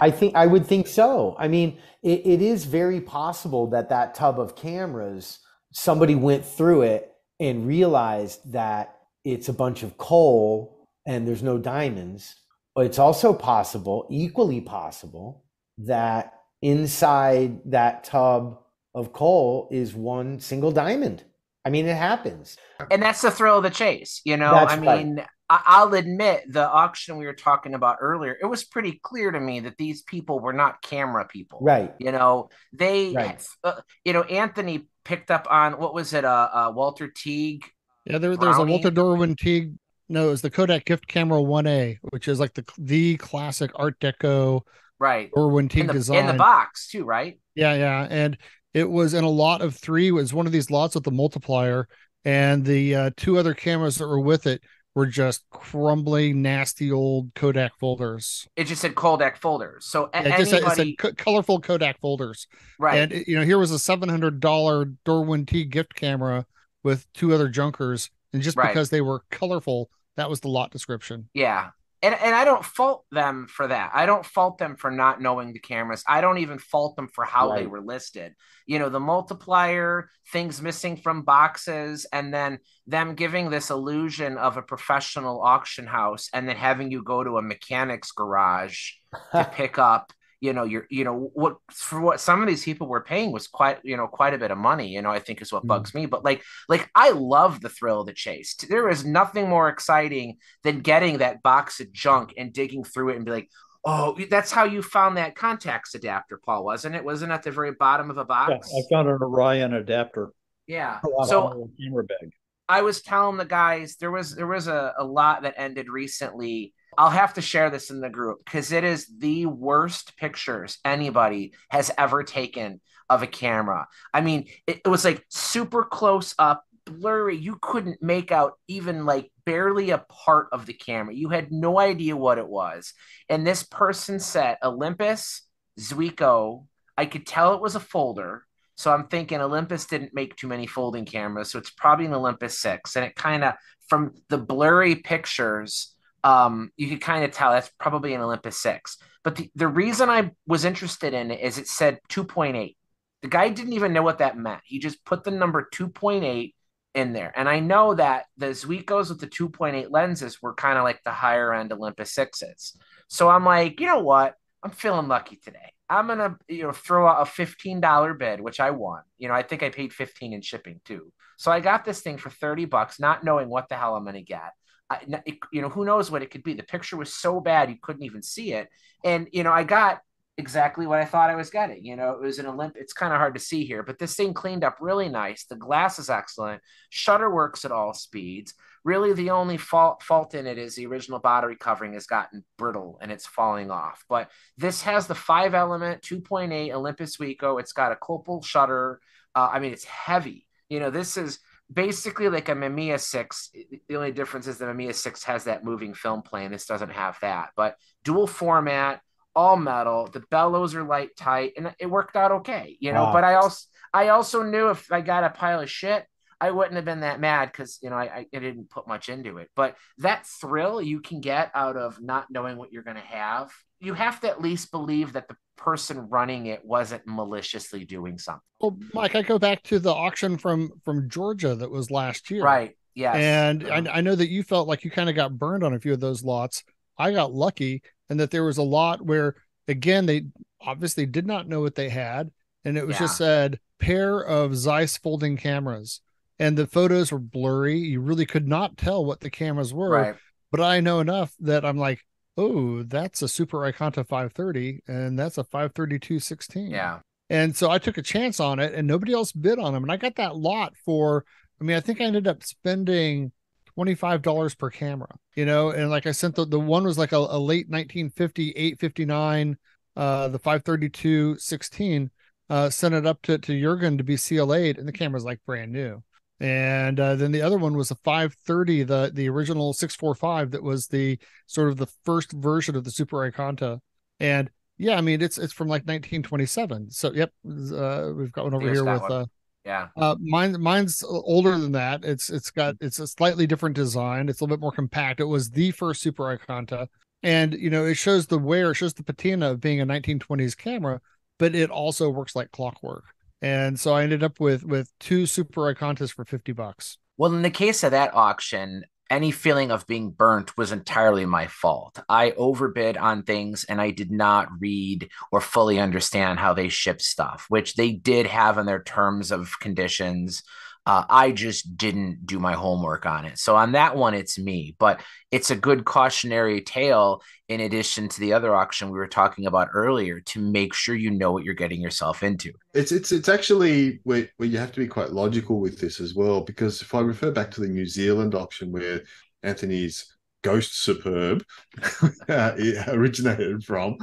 I think I would think so. I mean, it, it is very possible that that tub of cameras, somebody went through it and realized that it's a bunch of coal and there's no diamonds. But it's also possible, equally possible, that inside that tub of coal is one single diamond. I mean, it happens. and that's the thrill of the chase you know That's i mean i'll admit the auction we were talking about earlier it was pretty clear to me that these people were not camera people Right. you know they Right. uh, you know anthony picked up on what was it uh, uh walter teague Yeah, there, there's a Walter Darwin Teague. No, it's the Kodak Gift Camera 1A, which is like the the classic Art Deco right Darwin in Teague the, design. in the box too right Yeah, yeah, and it was in a lot of three. It was one of these lots with the multiplier, and the uh, two other cameras that were with it were just crumbly, nasty old Kodak folders. it just said Kodak folders so Yeah, it just said, it said co- colorful Kodak folders. right And you know, here was a seven hundred dollar Darwin Teague gift camera with two other junkers, and just Right. because they were colorful, that was the lot description. Yeah. And and I don't fault them for that. I don't fault them for not knowing the cameras. I don't even fault them for how they were listed. You know, the multiplier, things missing from boxes, and then them giving this illusion of a professional auction house and then having you go to a mechanic's garage to pick up you know your you know what for what some of these people were paying was quite you know quite a bit of money you know i think is what bugs mm. me but like like i love the thrill of the chase there is nothing more exciting than getting that box of junk and digging through it and be like oh that's how you found that Contax adapter paul wasn't it wasn't at the very bottom of a Yeah, box I found an Orion adapter. yeah so camera bag. I was telling the guys there was there was a, a lot that ended recently. I'll have to share this in the group because it is the worst pictures anybody has ever taken of a camera. I mean, it, it was like super close up, blurry. You couldn't make out even like barely a part of the camera. You had no idea what it was. And this person said Olympus, Zuiko. I could tell it was a folder. So I'm thinking Olympus didn't make too many folding cameras, so it's probably an Olympus 6. And it kind of from the blurry pictures, um, you could kind of tell that's probably an Olympus 6. But the, the reason I was interested in it is it said 2.8. The guy didn't even know what that meant. He just put the number 2.8 in there. And I know that the Zuikos with the 2.8 lenses were kind of like the higher end Olympus 6s. So I'm like, you know what? I'm feeling lucky today. I'm gonna you know throw out a fifteen dollar bid, which I won. You know, I think I paid fifteen in shipping too. So I got this thing for thirty bucks, not knowing what the hell I'm gonna get. It, you know, who knows what it could be? The picture was so bad you couldn't even see it, and you know, I got exactly what I thought I was getting. You know, it was an Olymp. It's kind of hard to see here, but this thing cleaned up really nice. The glass is excellent. Shutter works at all speeds. Really, the only fault fault in it is the original battery covering has gotten brittle and it's falling off. But this has the five element 2.8 Olympus Zuiko. It's got a copal shutter. Uh, I mean, it's heavy. You know, this is basically like a Mamiya 6. The only difference is the Mamiya 6 has that moving film plane. This doesn't have that. But dual format, all metal. The bellows are light tight, and it worked out okay. You know, Wow. but I also I also knew if I got a pile of shit, I wouldn't have been that mad because you know I, I didn't put much into it. But that thrill you can get out of not knowing what you're going to have, you have to at least believe that the person running it wasn't maliciously doing something. Well, Mike, I go back to the auction from from Georgia that was last year, Right. Yes. And. I, mm-hmm. I know that you felt like you kind of got burned on a few of those lots. I got lucky, and that there was a lot where, again, they obviously did not know what they had, and it was just said pair of Zeiss folding cameras, and the photos were blurry. You really could not tell what the cameras were. Right. But I know enough that I'm like, oh, that's a Super Iconta 530 and that's a 532 16. Yeah. And so I took a chance on it and nobody else bid on them. And I got that lot for, I mean, I think I ended up spending $25 per camera, you know, and like I sent the, the one was like a, a late 1950, 859, uh, the 532 16, uh, sent it up to, to Jurgen to be CLA'd and the camera's like brand new. And uh, then the other one was a 530, the the original 645 that was the sort of the first version of the Super Iconta. And yeah, I mean it's it's from like 1927. So yep, uh, we've got one over here with one. uh, Yeah. uh, mine, mine's older than that. It's it's got it's a slightly different design. It's a little bit more compact. It was the first Super Iconta, and you know it shows the wear, it shows the patina of being a 1920s camera, but it also works like clockwork. And so I ended up with with two Super Icontas for 50 bucks. Well, in the case of that auction, any feeling of being burnt was entirely my fault. I overbid on things and I did not read or fully understand how they ship stuff, which they did have in their terms of conditions. Uh, I just didn't do my homework on it. So on that one, it's me, but it's a good cautionary tale in addition to the other auction we were talking about earlier to make sure you know what you're getting yourself into. It's it's it's actually where, where you have to be quite logical with this as well, because if I refer back to the New Zealand auction where Anthony's Ghost Superb uh, originated from,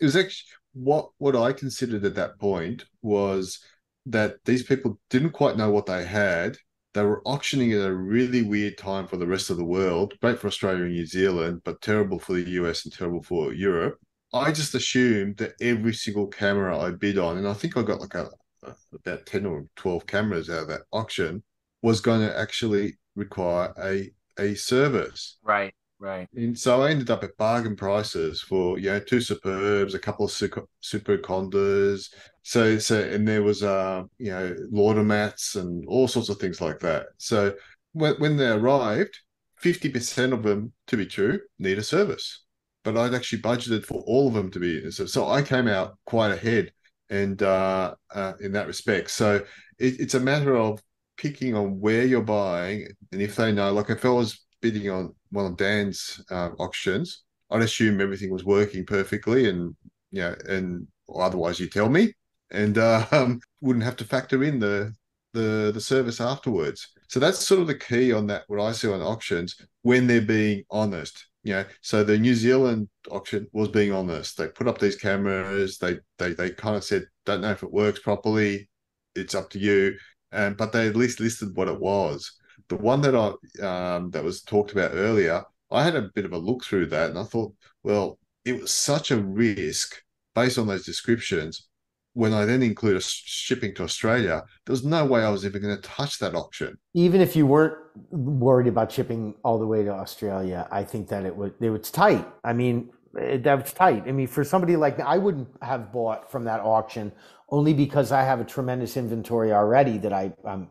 it was actually what what I considered at that point was that these people didn't quite know what they had. They were auctioning at a really weird time for the rest of the world, great for Australia and New Zealand, but terrible for the US and terrible for Europe. I just assumed that every single camera I bid on, and I think I got like a, about 10 or 12 cameras out of that auction, was going to actually require a, a service. Right, right. And so I ended up at bargain prices for you know two superbs, a couple of super, super. So so and there was uh you know laundromats and all sorts of things like that. So when when they arrived, fifty percent of them, to be true, need a service. But I'd actually budgeted for all of them to be so. So I came out quite ahead, and uh, uh, in that respect. So it, it's a matter of picking on where you're buying, and if they know, like if I was bidding on one of Dan's uh, auctions, I'd assume everything was working perfectly, and you know, and otherwise you tell me, and uh, um, wouldn't have to factor in the the the service afterwards. So that's sort of the key on that. What I see on auctions when they're being honest. You know, so the New Zealand auction was being honest. They put up these cameras. They they they kind of said, don't know if it works properly. It's up to you. And but they at least listed what it was. The one that I um, that was talked about earlier, I had a bit of a look through that, and I thought, well, it was such a risk based on those descriptions. When I then include a shipping to Australia, there was no way I was even going to touch that auction. even if you weren't worried about shipping all the way to Australia, I think that it would it was tight. I mean, it, that was tight. I mean, for somebody like me, I wouldn't have bought from that auction only because I have a tremendous inventory already that I um,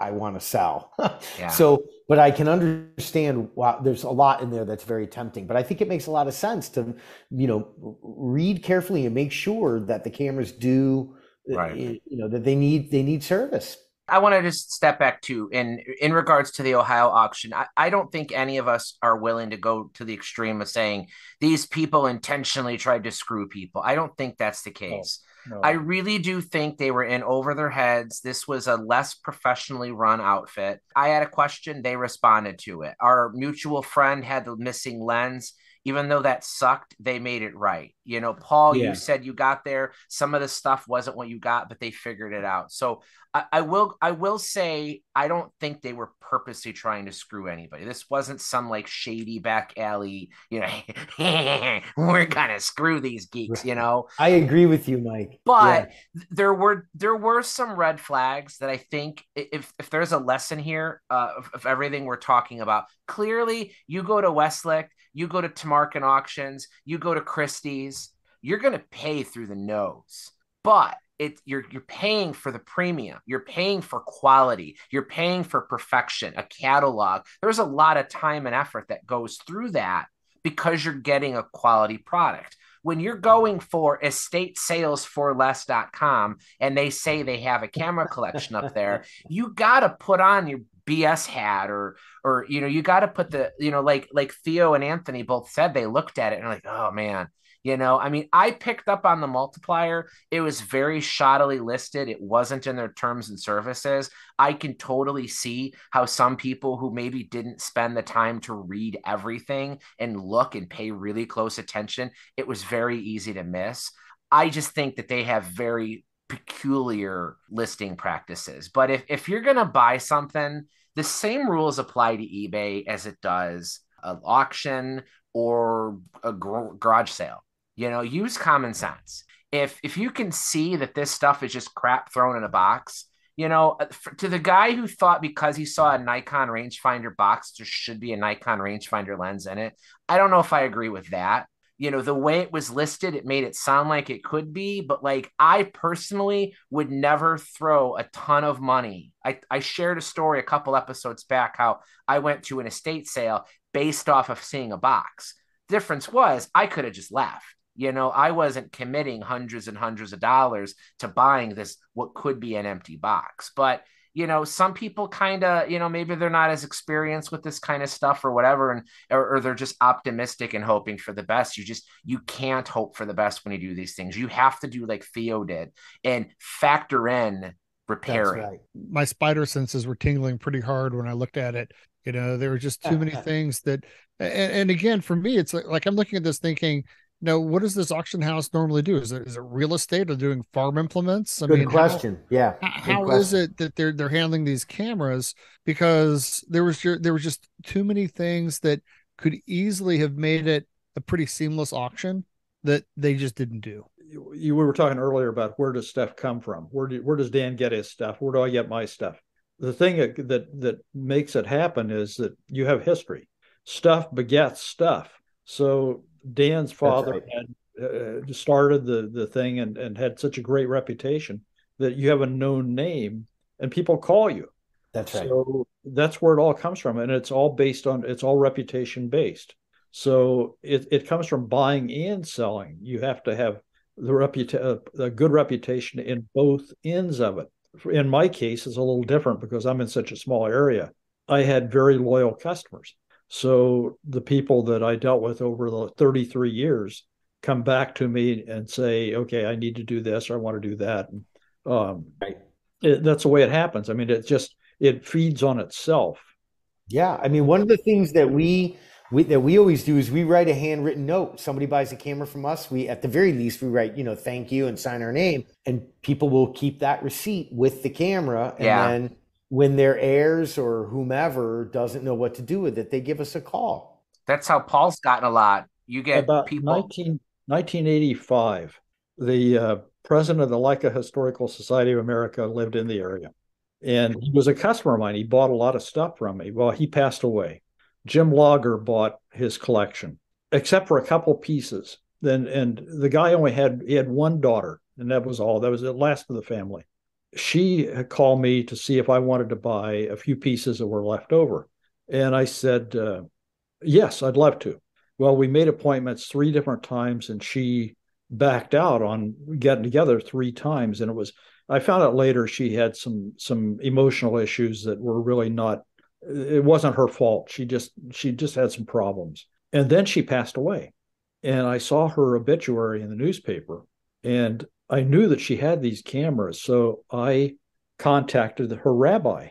I want to sell. Yeah. So, but I can understand why there's a lot in there that's very tempting. But I think it makes a lot of sense to, you know, read carefully and make sure that the cameras do, uh, Right. you know, that they need they need service. I want to just step back too in in regards to the Ohio auction. I, I don't think any of us are willing to go to the extreme of saying these people intentionally tried to screw people. I don't think that's the case. No. I really do think they were in over their heads. This was a less professionally run outfit. I had a question, they responded to it. Our mutual friend had the missing lens. Even though that sucked, they made it right. You know, Paul, Yeah. you said you got there. Some of the stuff wasn't what you got, but they figured it out. So I, I will I will say I don't think they were purposely trying to screw anybody. This wasn't some like shady back alley, you know, we're gonna screw these geeks, you know. I agree with you, Mike. But Yeah. there were there were some red flags that I think if if there's a lesson here uh, of, of everything we're talking about, clearly you go to WestLicht, you go to Tamarkin auctions, you go to Christie's, you're gonna pay through the nose, but it you're you're paying for the premium, you're paying for quality, you're paying for perfection, a catalog. There's a lot of time and effort that goes through that because you're getting a quality product. When you're going for estatesalesforless.com and they say they have a camera collection up there, you got to put on your BS hat or or you know you got to put the you know like like Theo and Anthony both said they looked at it and like oh man you know? I mean I picked up on the multiplier. It was very shoddily listed. It wasn't in their terms and services. I can totally see how some people who maybe didn't spend the time to read everything and look and pay really close attention it was very easy to miss. I just think that they have very peculiar listing practices. But if, if you're going to buy something the same rules apply to eBay as it does an auction or a garage sale. You know, use common sense. If if you can see that this stuff is just crap thrown in a box, you know, uh, to the guy who thought because he saw a Nikon rangefinder box there should be a Nikon rangefinder lens in it, I don't know if I agree with that. You know the way it was listed it made it sound like it could be but like i personally would never throw a ton of money. I, I shared a story a couple episodes back how i went to an estate sale based off of seeing a box. Difference was i could have just left you know i wasn't committing hundreds and hundreds of dollars to buying this what could be an empty box. But you know some people kind of you know maybe they're not as experienced with this kind of stuff or whatever and or, or, they're just optimistic and hoping for the best. You just you can't hope for the best when you do these things. You have to do like theo did and factor in repairing. right. my spider senses were tingling pretty hard when i looked at it. You know there were just too many things that and, and again for me it's like, like i'm looking at this thinking now, what does this auction house normally do? Is it is it real estate or doing farm implements? I Good mean, question. How, yeah. How question. is it that they're they're handling these cameras? Because there was there was just too many things that could easily have made it a pretty seamless auction that they just didn't do. You, you were talking earlier about where does stuff come from? Where do, where does Dan get his stuff? Where do I get my stuff? The thing that that, that makes it happen is that you have history. Stuff begets stuff. So Dan's father right. had uh, started the the thing and and had such a great reputation that you have a known name and people call you. That's right. So that's where it all comes from, and it's all based on it's all reputation based. So it it comes from buying and selling. You have to have the reputation, a good reputation in both ends of it. In my case, it's a little different because I'm in such a small area. I had very loyal customers. So the people that I dealt with over the 33 years come back to me and say, okay, I need to do this or I want to do that. And, um, right. It, that's the way it happens. I mean, it just, it feeds on itself. Yeah. I mean, one of the things that we, we, that we always do is we write a handwritten note. Somebody buys a camera from us. We, at the very least, we write, you know, thank you and sign our name, and people will keep that receipt with the camera. And yeah. then when their heirs or whomever doesn't know what to do with it, they give us a call. That's how Paul's gotten a lot. You get About people. 19, 1985, the uh, president of the Leica Historical Society of America lived in the area. And he was a customer of mine. He bought a lot of stuff from me. Well, he passed away. Jim Lager bought his collection, except for a couple pieces. Then, and the guy only had he had one daughter, and that was all. That was the last of the family she called me to see if I wanted to buy a few pieces that were left over. And I said, uh, yes, I'd love to. Well, we made appointments three different times and she backed out on getting together three times. And it was, I found out later she had some, some emotional issues that were really not, it wasn't her fault. She just, she just had some problems. And then she passed away. And I saw her obituary in the newspaper. And I knew that she had these cameras, so I contacted her rabbi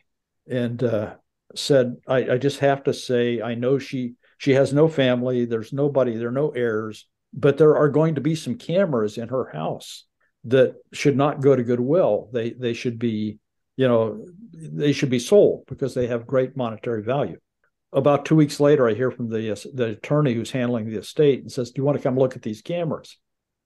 and uh, said, I, I, just have to say, I know she she has no family. There's nobody. There are no heirs, but there are going to be some cameras in her house that should not go to Goodwill. They they should be, you know, they should be sold because they have great monetary value. About two weeks later, I hear from the the attorney who's handling the estate and says, "Do you want to come look at these cameras?"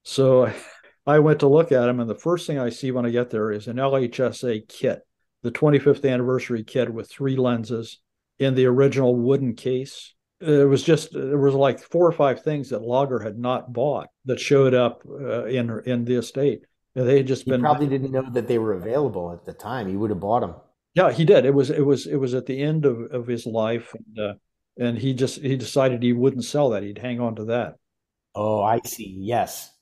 So I went to look at them, and the first thing I see when I get there is an LHSA kit, the 25th anniversary kit with three lenses in the original wooden case. It was just there was like four or five things that Lager had not bought that showed up uh, in in the estate. They had just he been probably didn't know that they were available at the time. He would have bought them. Yeah, he did. It was it was it was at the end of, of his life, and uh, and he just he decided he wouldn't sell that. He'd hang on to that. Oh, I see. Yes.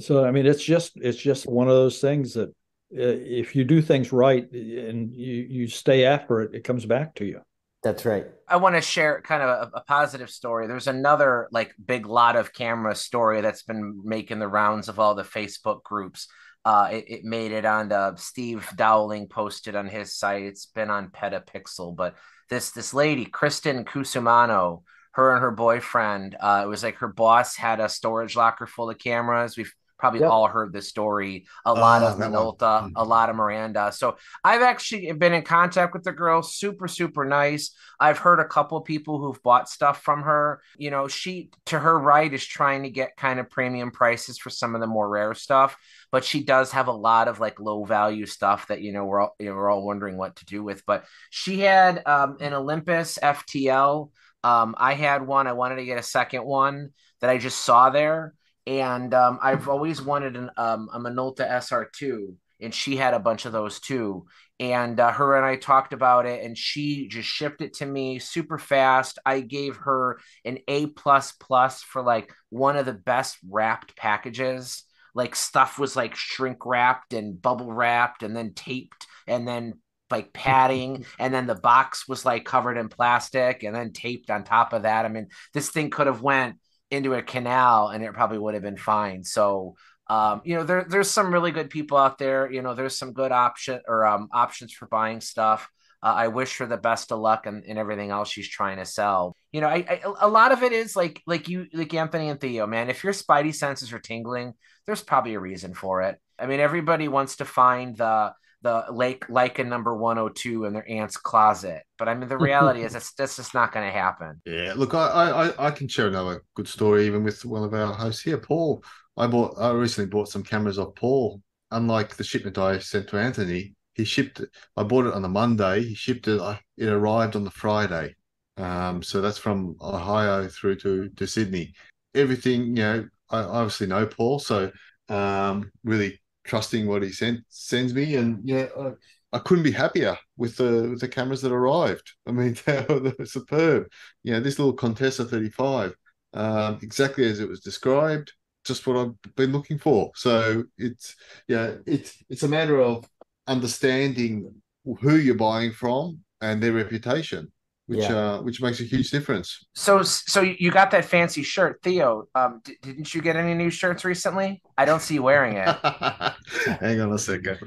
So I mean, it's just it's just one of those things that uh, if you do things right and you you stay after it, it comes back to you. That's right. I want to share kind of a, a, positive story. There's another like big lot of camera story that's been making the rounds of all the Facebook groups. Uh, it, it, made it on the, Steve Dowling posted on his site. It's been on Petapixel, but this this lady, Kristen Kusumano, her and her boyfriend, uh, it was like her boss had a storage locker full of cameras. We've probably yep. all heard this story. A lot uh, of Minolta, mm-hmm. a lot of Miranda. So I've actually been in contact with the girl. Super, super nice. I've heard a couple people who've bought stuff from her. You know, she to her right is trying to get kind of premium prices for some of the more rare stuff, but she does have a lot of like low value stuff that you know we're all you know, we're all wondering what to do with. But she had um, an Olympus FTL. Um, I had one. I wanted to get a second one that I just saw there and um, I've always wanted an, um, a Minolta SR2, and she had a bunch of those too. And uh, her and I talked about it, and she just shipped it to me super fast. I gave her an A plus plus for like one of the best wrapped packages. Like stuff was like shrink wrapped and bubble wrapped, and then taped, and then like padding and then the box was like covered in plastic and then taped on top of that i mean this thing could have went into a canal and it probably would have been fine. So um, you know, there there's some really good people out there. You know, there's some good option or um, options for buying stuff. Uh, I wish her the best of luck and, and everything else she's trying to sell. You know, I, I, a lot of it is like like you like Anthony and Theo, man. If your spidey senses are tingling, there's probably a reason for it. I mean, everybody wants to find the the lake Leica number 102 in their aunt's closet. But I mean, the reality is that's, that's just not going to happen. Yeah. Look, I, I, I can share another good story even with one of our hosts here, Paul. I bought, I recently bought some cameras off Paul. Unlike the shipment I sent to Anthony, he shipped it. I bought it on the Monday. He shipped it. Uh, it arrived on the Friday. Um, so that's from Ohio through to, to Sydney. Everything, you know, I obviously know Paul. So um, really trusting what he sent sends me, and yeah, I, I, couldn't be happier with the with the cameras that arrived. I mean, they were, superb. You know, this little Contessa 35, um, exactly as it was described, just what I've been looking for. So it's yeah, it's it's a matter of understanding who you're buying from and their reputation which yeah. uh which makes a huge difference. So so you got that fancy shirt. Theo um d- didn't you get any new shirts recently? I don't see you wearing it. Hang on a second.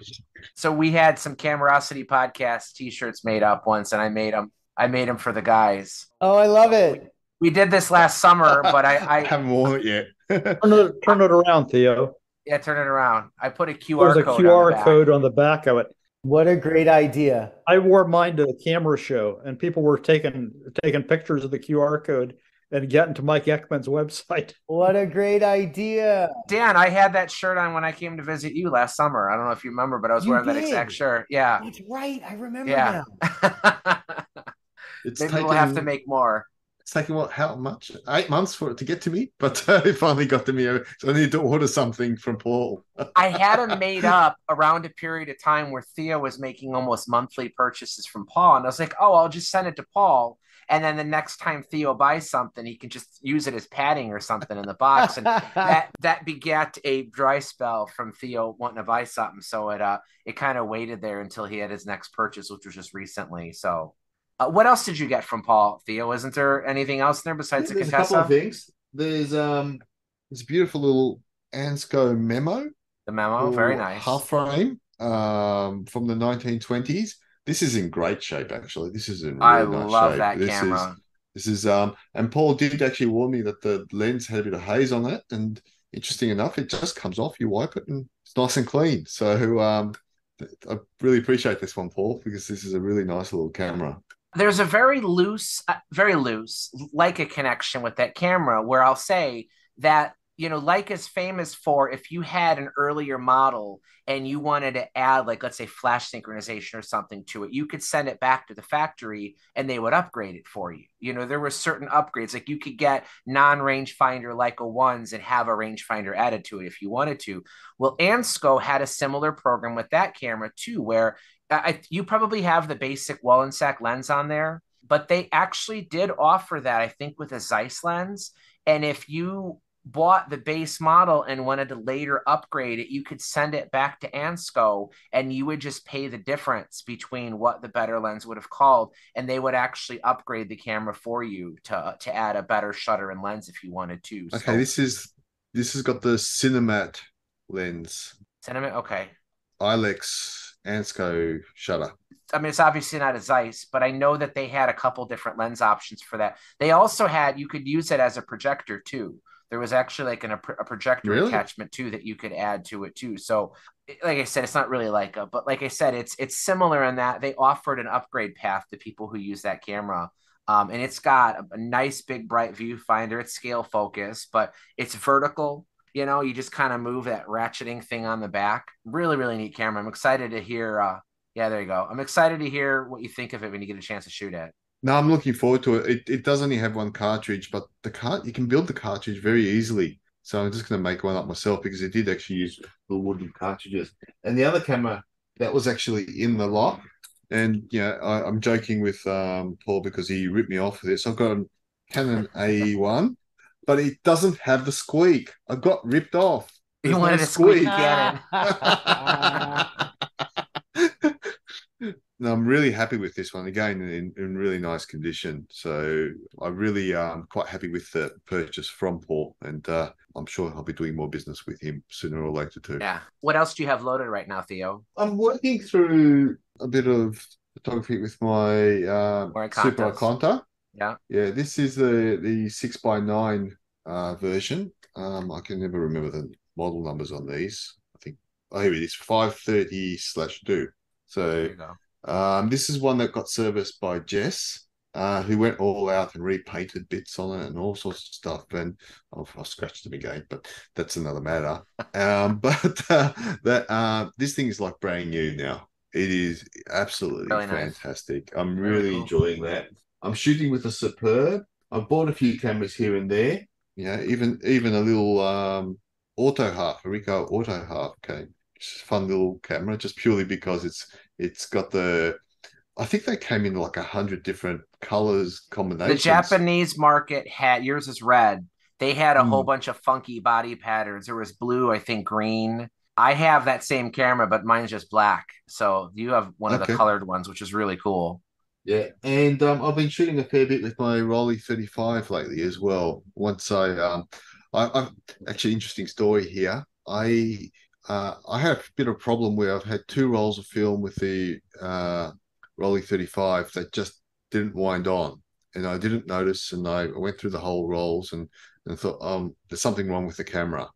So we had some camerosity podcast t-shirts made up once and i made them i made them for the guys. Oh i love it. We did this last summer but i i, I haven't worn it yet. Turn, it, turn it around theo. Yeah turn it around. I put a qr There's a code qr on code on the back of it what a great idea. I wore mine to the camera show and people were taking taking pictures of the QR code and getting to Mike Eckman's website. What a great idea. Dan, I had that shirt on when I came to visit you last summer. I don't know if you remember, but I was you wearing did. that exact shirt. Yeah. That's right. I remember yeah. now. it's Maybe taking... we'll have to make more it's taken what how much eight months for it to get to me? But uh, it finally got to me. So i need to order something from paul. I had them made up around a period of time where theo was making almost monthly purchases from paul. And i was like oh i'll just send it to paul. And then the next time theo buys something he can just use it as padding or something in the box. And that that begat a dry spell from theo wanting to buy something. So it uh it kind of waited there until he had his next purchase which was just recently. So uh, what else did you get from Paul Theo? Isn't there anything else there besides yeah, the There's a couple of things. There's um this beautiful little Ansco memo. The memo, very nice. Half frame um from the 1920s. This is in great shape, actually. This is in really I nice love shape. that this camera. Is, this is um and Paul did actually warn me that the lens had a bit of haze on it, and interesting enough, it just comes off. You wipe it and it's nice and clean. So um I really appreciate this one, Paul, because this is a really nice little camera there's a very loose, uh, very loose Leica connection with that camera where I'll say that, you know, Leica is famous for if you had an earlier model and you wanted to add, like, let's say flash synchronization or something to it, you could send it back to the factory and they would upgrade it for you. You know, there were certain upgrades, like you could get non rangefinder Leica ones and have a rangefinder added to it if you wanted to. Well, Ansco had a similar program with that camera too, where I, you probably have the basic Wollensak lens on there, but they actually did offer that, I think, with a Zeiss lens. And if you bought the base model and wanted to later upgrade it, you could send it back to Ansco and you would just pay the difference between what the better lens would have called, and they would actually upgrade the camera for you to to add a better shutter and lens if you wanted to. Okay, So- this is this has got the Cinemat lens, Cinemat, Okay, Ilex Ansco shutter. I mean, it's obviously not a Zeiss, but I know that they had a couple different lens options for that. They also had you could use it as a projector too. There was actually like an, a, projector Really? attachment too that you could add to it too. So, like I said, it's not really like a, but like I said, it's it's similar in that they offered an upgrade path to people who use that camera. Um, and it's got a, a nice big bright viewfinder. It's scale focus, but it's vertical. You know, you just kind of move that ratcheting thing on the back. Really, really neat camera. I'm excited to hear. Uh, yeah, there you go. I'm excited to hear what you think of it when you get a chance to shoot it. No, I'm looking forward to it. It, it does only have one cartridge, but the cart you can build the cartridge very easily. So I'm just going to make one up myself because it did actually use the wooden cartridges. And the other camera that was actually in the lot, and yeah, I, I'm joking with um, Paul because he ripped me off for this. I've got a Canon A1, but it doesn't have the squeak. I got ripped off. You There's no wanted to squeak squeak. Canon. no, I'm really happy with this one again in, in really nice condition. So I'm really um quite happy with the purchase from Paul, and uh, I'm sure I'll be doing more business with him sooner or later too. Yeah. What else do you have loaded right now, Theo? I'm working through a bit of photography with my uh, Super. Ikonta. Yeah. Yeah, this is the the six by nine uh, version. Um, I can never remember the model numbers on these. I think oh here it is, five thirty slash. There So um, this is one that got serviced by Jess, uh, who went all out and repainted bits on it and all sorts of stuff. And oh, I scratched them again, but that's another matter. um, but uh, that uh, this thing is like brand new now. It is absolutely Really nice. fantastic. I'm Very really cool. enjoying that. I'm shooting with a superb. I've bought a few cameras here and there. Yeah, even even a little um, auto half, a Ricoh auto half came. Just fun little camera, just purely because it's it's got the. I think they came in like a hundred different colors combinations. The. Japanese market had yours is red. They had a Hmm. whole bunch of funky body patterns. There was blue, I think green. I have that same camera, but mine's just black. So you have one of the colored ones, which is really cool. Yeah, and um, I've been shooting a fair bit with my Rollei 35 lately as well. Once I um, I, I've actually interesting story here. I uh, I had a bit of a problem where I've had two rolls of film with the uh, Rollei 35 that just didn't wind on, and I didn't notice, and I went through the whole rolls and and thought, um, there's something wrong with the camera.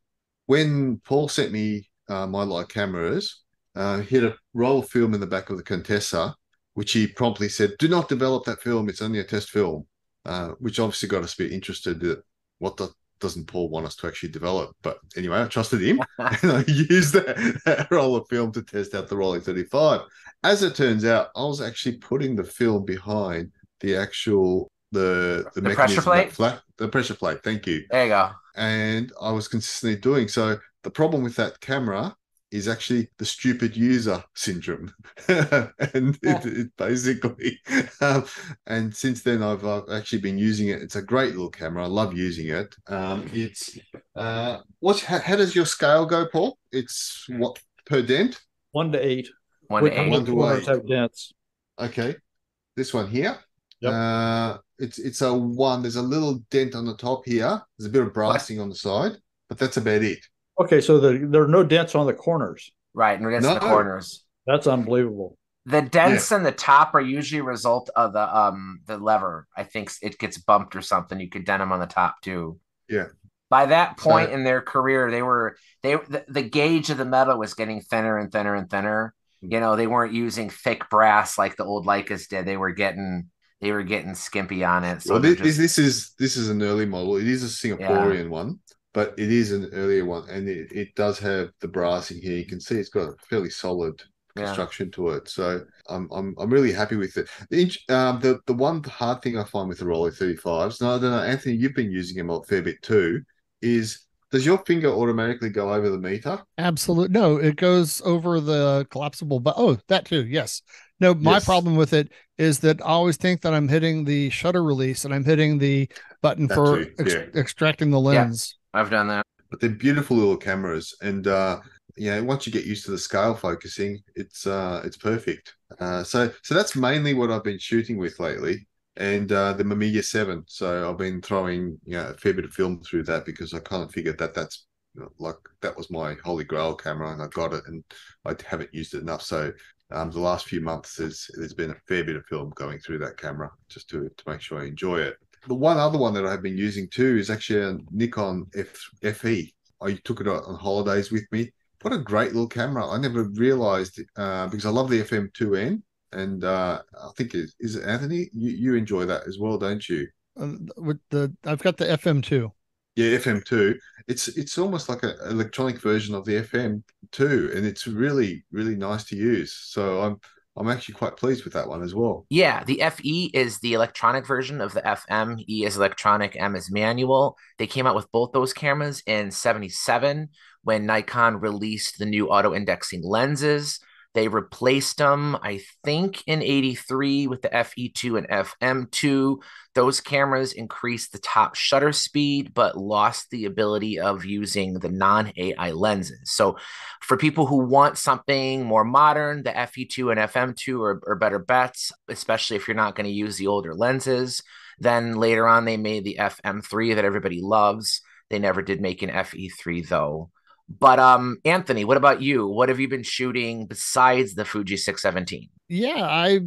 When Paul sent me uh, my light cameras, uh, he had a roll of film in the back of the Contessa which he promptly said, "Do not develop that film. It's only a test film." Uh, which obviously got us a bit interested. That what the, doesn't Paul want us to actually develop? But anyway, I trusted him, and I used that, that roll of film to test out the Rollei 35. As it turns out, I was actually putting the film behind the actual the the, The pressure plate? flat the pressure plate. Thank you There you go. and I was consistently doing so. The problem with that camera is actually the stupid user syndrome, and it, it basically. Um, and since then, I've, I've actually been using it. It's a great little camera. I love using it. Um, it's uh, what's how, how does your scale go, Paul? It's what per dent? One to eight. One to eight. One to eight. have dents? Okay, this one here. Yep. Uh, it's it's a one. There's a little dent on the top here. There's a bit of brassing on the side, but that's about it. Okay, so the, there are no dents on the corners. Right, and against the No. corners. That's unbelievable. The dents in the top are usually a result of the um the lever. I think it gets bumped or something. You could dent them on the top too. Yeah. By that point So- in their career, they were they the, the gauge of the metal was getting thinner and thinner and thinner. You know, they weren't using thick brass like the old Leicas did. They were getting they were getting skimpy on it. So well, this, this just- this is this is an early model. It is a Singaporean one, but it is an earlier one, and it, it does have the brassing here. You can see it's got a fairly solid Yeah. construction to it. So I'm I'm I'm really happy with it. The inch- um the the one hard thing I find with the Rollei 35s, no, I don't know, Anthony, you've been using them a fair bit too, is does your finger automatically go over the meter? Absolutely. No, it goes over the collapsible. But oh, that too. Yes. No, my Yes. problem with it is that I always think that I'm hitting the shutter release and I'm hitting the button That for ex- yeah. extracting the lens. I've done that. but they're beautiful little cameras and uh yeah once you get used to the scale focusing it's uh it's perfect. Uh so so that's mainly what i've been shooting with lately and uh the mamiya 7 so i've been throwing you know a fair bit of film through that because i kind of figured that that's you know, like that was my holy grail camera and i got it and i haven't used it enough. So um, the last few months there's there's been a fair bit of film going through that camera just to to make sure i enjoy it the one other one that I've been using too is actually a Nikon F FE. I took it on holidays with me. What a great little camera! I never realized uh, because I love the FM2N, and uh, I think it, is it Anthony. You you enjoy that as well, don't you? Uh, with the I've got the FM2. Yeah, FM2. It's it's almost like an electronic version of the FM2, and it's really really nice to use. So I'm I'm actually quite pleased with that one as well. Yeah, the FE is the electronic version of the FM. E is electronic, M is manual. They came out with both those cameras in 77 when Nikon released the new auto indexing lenses. They replaced them, I think, in 83 with the FE2 and FM2. Those cameras increased the top shutter speed, but lost the ability of using the non AI lenses. So, for people who want something more modern, the FE2 and FM2 are, are better bets, especially if you're not going to use the older lenses. Then later on, they made the FM3 that everybody loves. They never did make an FE3 though. But um, Anthony, what about you? What have you been shooting besides the Fuji 617? Yeah, I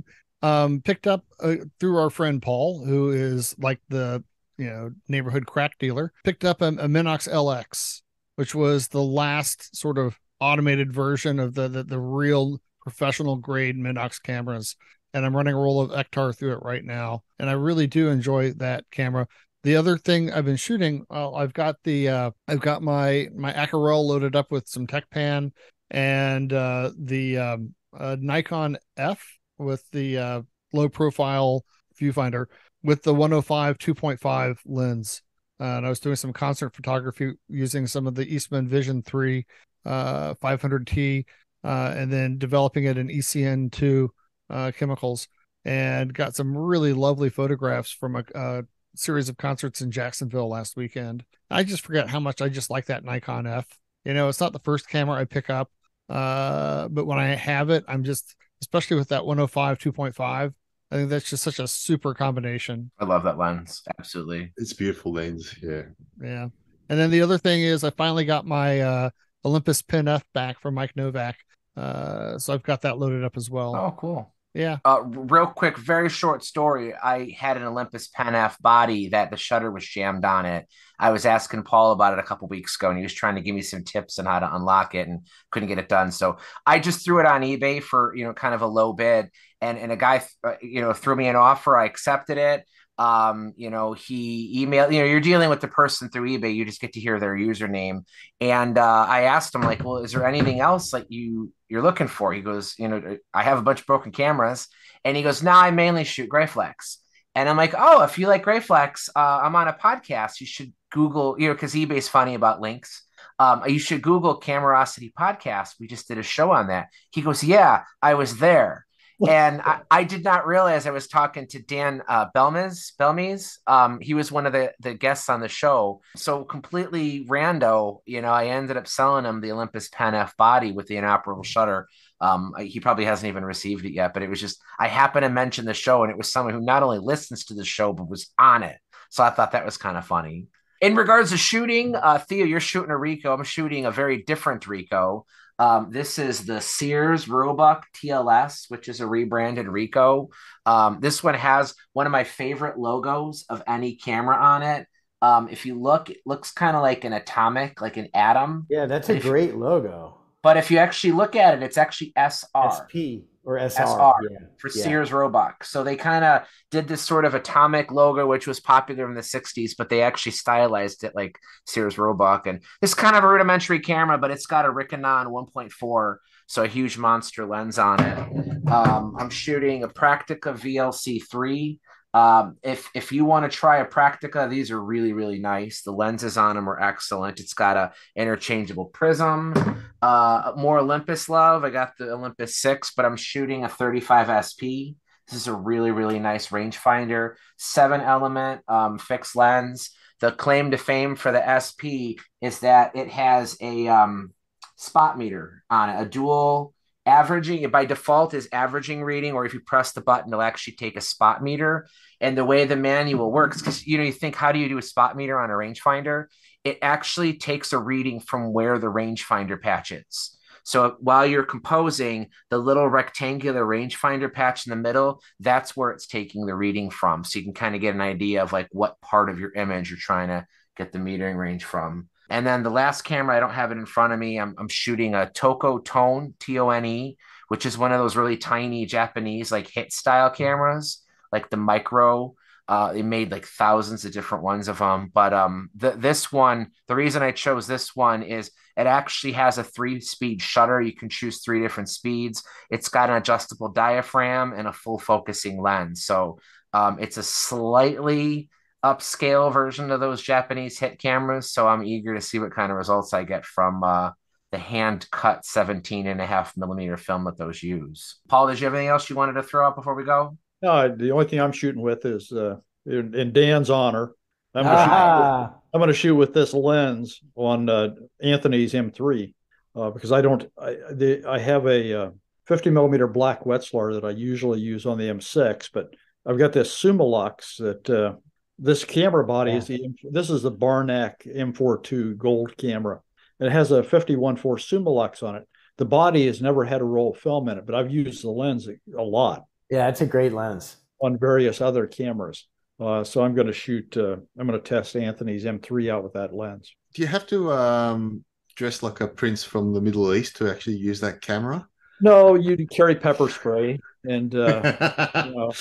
um picked up uh, through our friend Paul, who is like the you know neighborhood crack dealer. Picked up a, a Minox LX, which was the last sort of automated version of the the, the real professional grade Minox cameras. And I'm running a roll of Ektar through it right now, and I really do enjoy that camera. The other thing I've been shooting, well, I've got the uh, I've got my my Acarel loaded up with some Techpan and uh, the um, uh, Nikon F with the uh, low profile viewfinder with the 105 2.5 lens. Uh, and I was doing some concert photography using some of the Eastman Vision 3 uh, 500T uh, and then developing it in ECN2 uh, chemicals and got some really lovely photographs from a, a series of concerts in Jacksonville last weekend. I just forget how much I just like that Nikon F. You know, it's not the first camera I pick up, uh, but when I have it, I'm just, especially with that 105 2.5, I think that's just such a super combination. I love that lens. Absolutely. It's beautiful lens. Yeah. Yeah. And then the other thing is I finally got my uh, Olympus Pen F back from Mike Novak. Uh, so I've got that loaded up as well. Oh, cool. Yeah. Uh, real quick, very short story. I had an Olympus Pen F body that the shutter was jammed on it. I was asking Paul about it a couple weeks ago, and he was trying to give me some tips on how to unlock it, and couldn't get it done. So I just threw it on eBay for you know kind of a low bid, and and a guy uh, you know threw me an offer. I accepted it. Um, you know, he emailed. You know, you're dealing with the person through eBay. You just get to hear their username, and uh, I asked him like, well, is there anything else like you you're looking for? He goes, you know, I have a bunch of broken cameras. And he goes, now I mainly shoot Graflex. And I'm like, oh, if you like Graflex, uh, I'm on a podcast. You should Google, you know, because eBay's funny about links. Um, you should Google Camerosity podcast. We just did a show on that. He goes, yeah, I was there. And I, I, did not realize I was talking to Dan uh, Belmes. Belmes, um, he was one of the the guests on the show. So completely rando, you know, I ended up selling him the Olympus Pen F body with the inoperable shutter. Um, he probably hasn't even received it yet, but it was just I happened to mention the show, and it was someone who not only listens to the show but was on it. So I thought that was kind of funny. In regards to shooting, uh, Theo, you're shooting a Ricoh. I'm shooting a very different Ricoh. Um, this is the Sears Roebuck TLS, which is a rebranded Ricoh. Um, this one has one of my favorite logos of any camera on it. Um, if you look, it looks kind of like an atomic, like an atom. Yeah, that's a great logo. But if you actually look at it, it's actually SR. SP or SR, SR yeah. for yeah. Sears Roebuck. So they kind of did this sort of atomic logo, which was popular in the 60s, but they actually stylized it like Sears Roebuck. And it's kind of a rudimentary camera, but it's got a Rikenon 1.4, so a huge monster lens on it. Um, I'm shooting a Praktica VLC3. Um, if if you want to try a Praktica, these are really really nice. The lenses on them are excellent. It's got a interchangeable prism. Uh, more Olympus love. I got the Olympus six, but I'm shooting a 35 SP. This is a really really nice rangefinder. Seven element um, fixed lens. the claim to fame for the SP is that it has a um, spot meter on it, a dual averaging It by default is averaging reading, or if you press the button, it'll actually take a spot meter. And the way the manual works, mm-hmm. because you know, you think, how do you do a spot meter on a rangefinder? It actually takes a reading from where the rangefinder patch is. So while you're composing, the little rectangular rangefinder patch in the middle, that's where it's taking the reading from. So you can kind of get an idea of like what part of your image you're trying to get the metering range from. And then the last camera, I don't have it in front of me. I'm, I'm shooting a Toko Tone, T O N E, which is one of those really tiny Japanese like hit style cameras, like the micro. Uh, they made like thousands of different ones of them. But um, the, this one, the reason I chose this one is it actually has a three speed shutter. You can choose three different speeds. It's got an adjustable diaphragm and a full focusing lens. So um, it's a slightly upscale version of those Japanese hit cameras. So I'm eager to see what kind of results I get from uh, the hand cut 17 and a half millimeter film that those use. Paul, did you have anything else you wanted to throw out before we go? No, the only thing I'm shooting with is uh, in, in Dan's honor. I'm going ah. to shoot with this lens on uh, Anthony's M3 uh, because I don't. I, the, I have a uh, 50 millimeter black Wetzlar that I usually use on the M6, but I've got this Summilux that uh, this camera body yeah. is the this is the Barnack M42 gold camera. It has a 51.4 Summilux on it. The body has never had a roll of film in it, but I've used the lens a lot. Yeah, it's a great lens on various other cameras. Uh, so I'm going to shoot. Uh, I'm going to test Anthony's M3 out with that lens. Do you have to um, dress like a prince from the Middle East to actually use that camera? No, you carry pepper spray and uh, you know,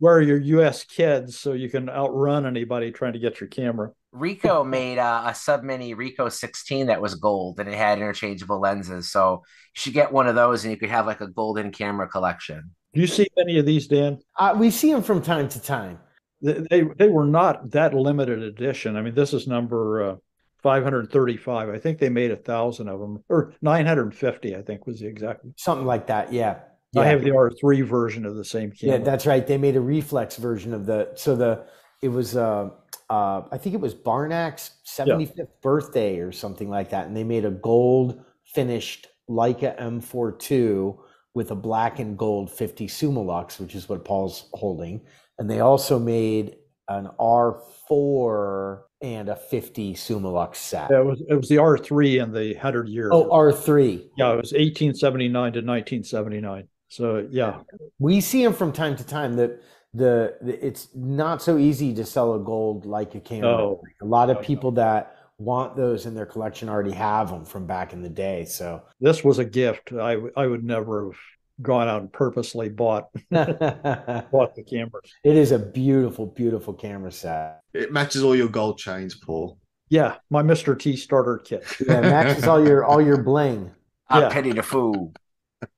wear your U.S. kids so you can outrun anybody trying to get your camera. Ricoh made uh, a sub mini Ricoh 16 that was gold and it had interchangeable lenses. So you should get one of those and you could have like a golden camera collection. Do you see any of these, Dan? Uh, we see them from time to time. They, they, they were not that limited edition. I mean, this is number uh, 535. I think they made a thousand of them, or 950. I think was the exact something like that. Yeah. Yeah. I have the R3 version of the same camera. Yeah, that's right. They made a reflex version of the so the it was uh uh I think it was Barnack's 75th yeah. birthday or something like that, and they made a gold finished Leica M42 with a black and gold 50 Summilux, which is what Paul's holding, and they also made an R4 and a 50 Summilux set. Yeah, it was it was the R3 and the 100 year. Oh, R3. Yeah, it was 1879 to 1979. So yeah, we see them from time to time. That the, the, it's not so easy to sell a gold Leica camera. Oh. A lot of people that want those in their collection already have them from back in the day. So this was a gift. I I would never have gone out and purposely bought bought the camera. It is a beautiful, beautiful camera set. It matches all your gold chains, Paul. Yeah, my Mr. T starter kit. Yeah, matches all your all your bling. I'm yeah. Penny the Fool.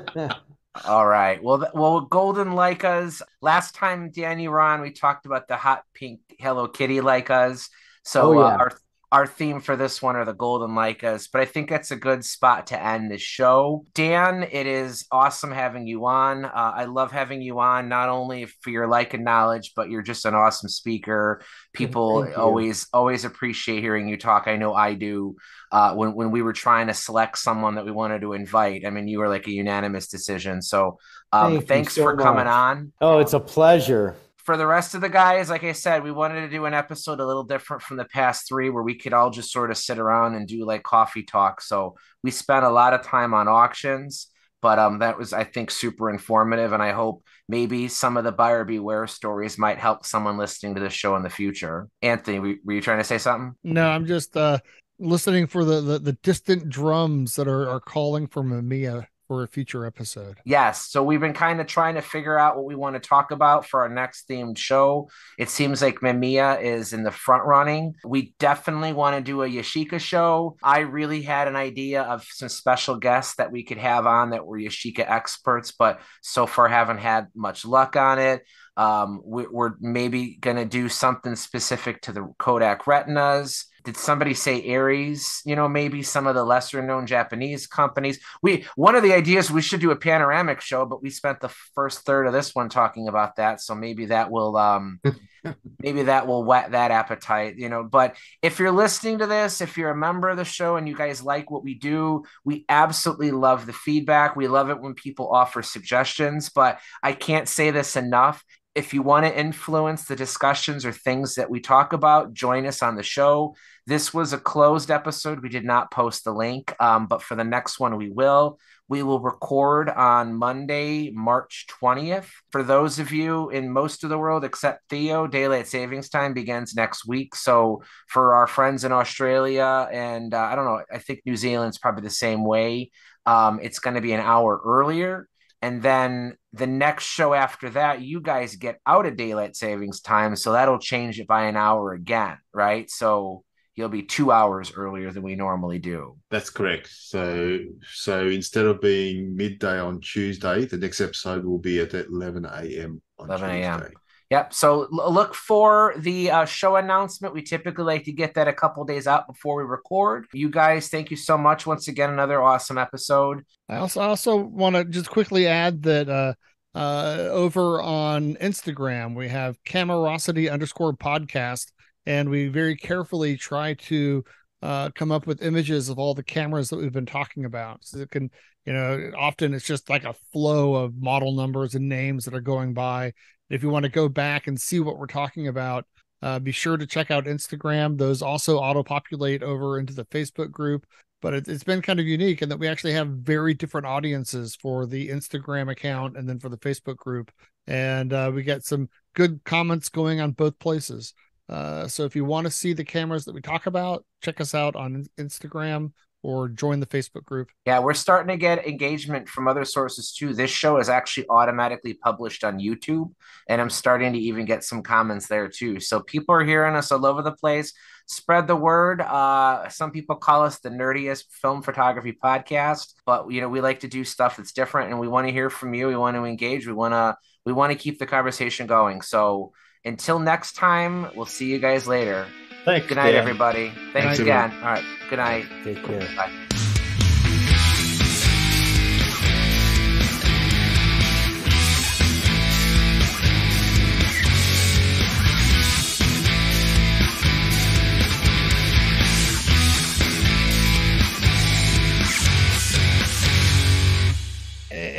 All right. Well, well, Golden Leicas. Last time, Danny Ron, we talked about the hot pink Hello Kitty Leicas. So oh, yeah. uh, our our theme for this one are the golden Leicas, but I think that's a good spot to end the show. Dan, it is awesome having you on. Uh, I love having you on, not only for your Leica knowledge, but you're just an awesome speaker. People always always appreciate hearing you talk. I know I do. Uh, when when we were trying to select someone that we wanted to invite, I mean, you were like a unanimous decision. So um, Thank thanks so for much. coming on. Oh, it's a pleasure for the rest of the guys, like I said, we wanted to do an episode a little different from the past three where we could all just sort of sit around and do like coffee talk. So we spent a lot of time on auctions, but um, that was, I think, super informative. And I hope maybe some of the buyer beware stories might help someone listening to this show in the future. Anthony, were, you trying to say something? No, I'm just uh, listening for the, the, the distant drums that are, are calling for Mamiya for a future episode. Yes. So we've been kind of trying to figure out what we want to talk about for our next themed show. It seems like Mamiya is in the front running. We definitely want to do a Yashica show. I really had an idea of some special guests that we could have on that were Yashica experts, but so far haven't had much luck on it. Um, we, are maybe going to do something specific to the Kodak retinas. Did somebody say Aries? You know, maybe some of the lesser known Japanese companies. We one of the ideas we should do a panoramic show, but we spent the first third of this one talking about that. So maybe that will um maybe that will whet that appetite, you know. But if you're listening to this, if you're a member of the show and you guys like what we do, we absolutely love the feedback. We love it when people offer suggestions, but I can't say this enough. If you want to influence the discussions or things that we talk about, join us on the show. This was a closed episode. We did not post the link, um, but for the next one, we will. We will record on Monday, March 20th. For those of you in most of the world except Theo, daylight savings time begins next week. So for our friends in Australia and uh, I don't know, I think New Zealand's probably the same way. Um, it's going to be an hour earlier. And then the next show after that, you guys get out of daylight savings time. So that'll change it by an hour again, right? So he'll be two hours earlier than we normally do. That's correct. So so instead of being midday on Tuesday, the next episode will be at 11 a.m. on 11 a.m. Tuesday. Yep. So look for the uh, show announcement. We typically like to get that a couple days out before we record. You guys, thank you so much once again. Another awesome episode. I also also want to just quickly add that uh uh over on Instagram we have Camerosity underscore podcast and we very carefully try to uh come up with images of all the cameras that we've been talking about. So it can, you know, often it's just like a flow of model numbers and names that are going by. If you want to go back and see what we're talking about, uh, be sure to check out Instagram. Those also auto populate over into the Facebook group but it, it's been kind of unique in that we actually have very different audiences for the Instagram account and then for the Facebook group, and uh, we get some good comments going on both places. Uh, so if you want to see the cameras that we talk about, check us out on Instagram or join the Facebook group. Yeah, we're starting to get engagement from other sources too. This show is actually automatically published on YouTube, and I'm starting to even get some comments there too. So people are hearing us all over the place. Spread the word. Uh, some people call us the nerdiest film photography podcast, but you know we like to do stuff that's different, and we want to hear from you. We want to engage. We want to we want to keep the conversation going. So until next time, we'll see you guys later. Thanks. Good night, Dan. everybody. Thanks Thanks, again. All right. Good night. Take care. Bye.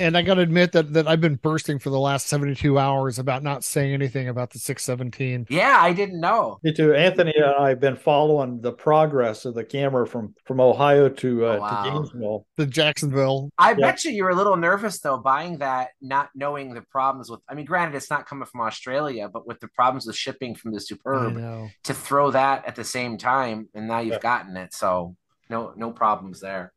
And I got to admit that that I've been bursting for the last 72 hours about not saying anything about the 617. Yeah, I didn't know. Me too. Anthony and I have been following the progress of the camera from from Ohio to uh, Oh, wow. to Gainesville. The Jacksonville. I Yeah. bet you you were a little nervous though buying that, not knowing the problems with. I mean, granted, it's not coming from Australia, but with the problems with shipping from the Superb, to throw that at the same time, and now you've Yeah. gotten it, so no no problems there.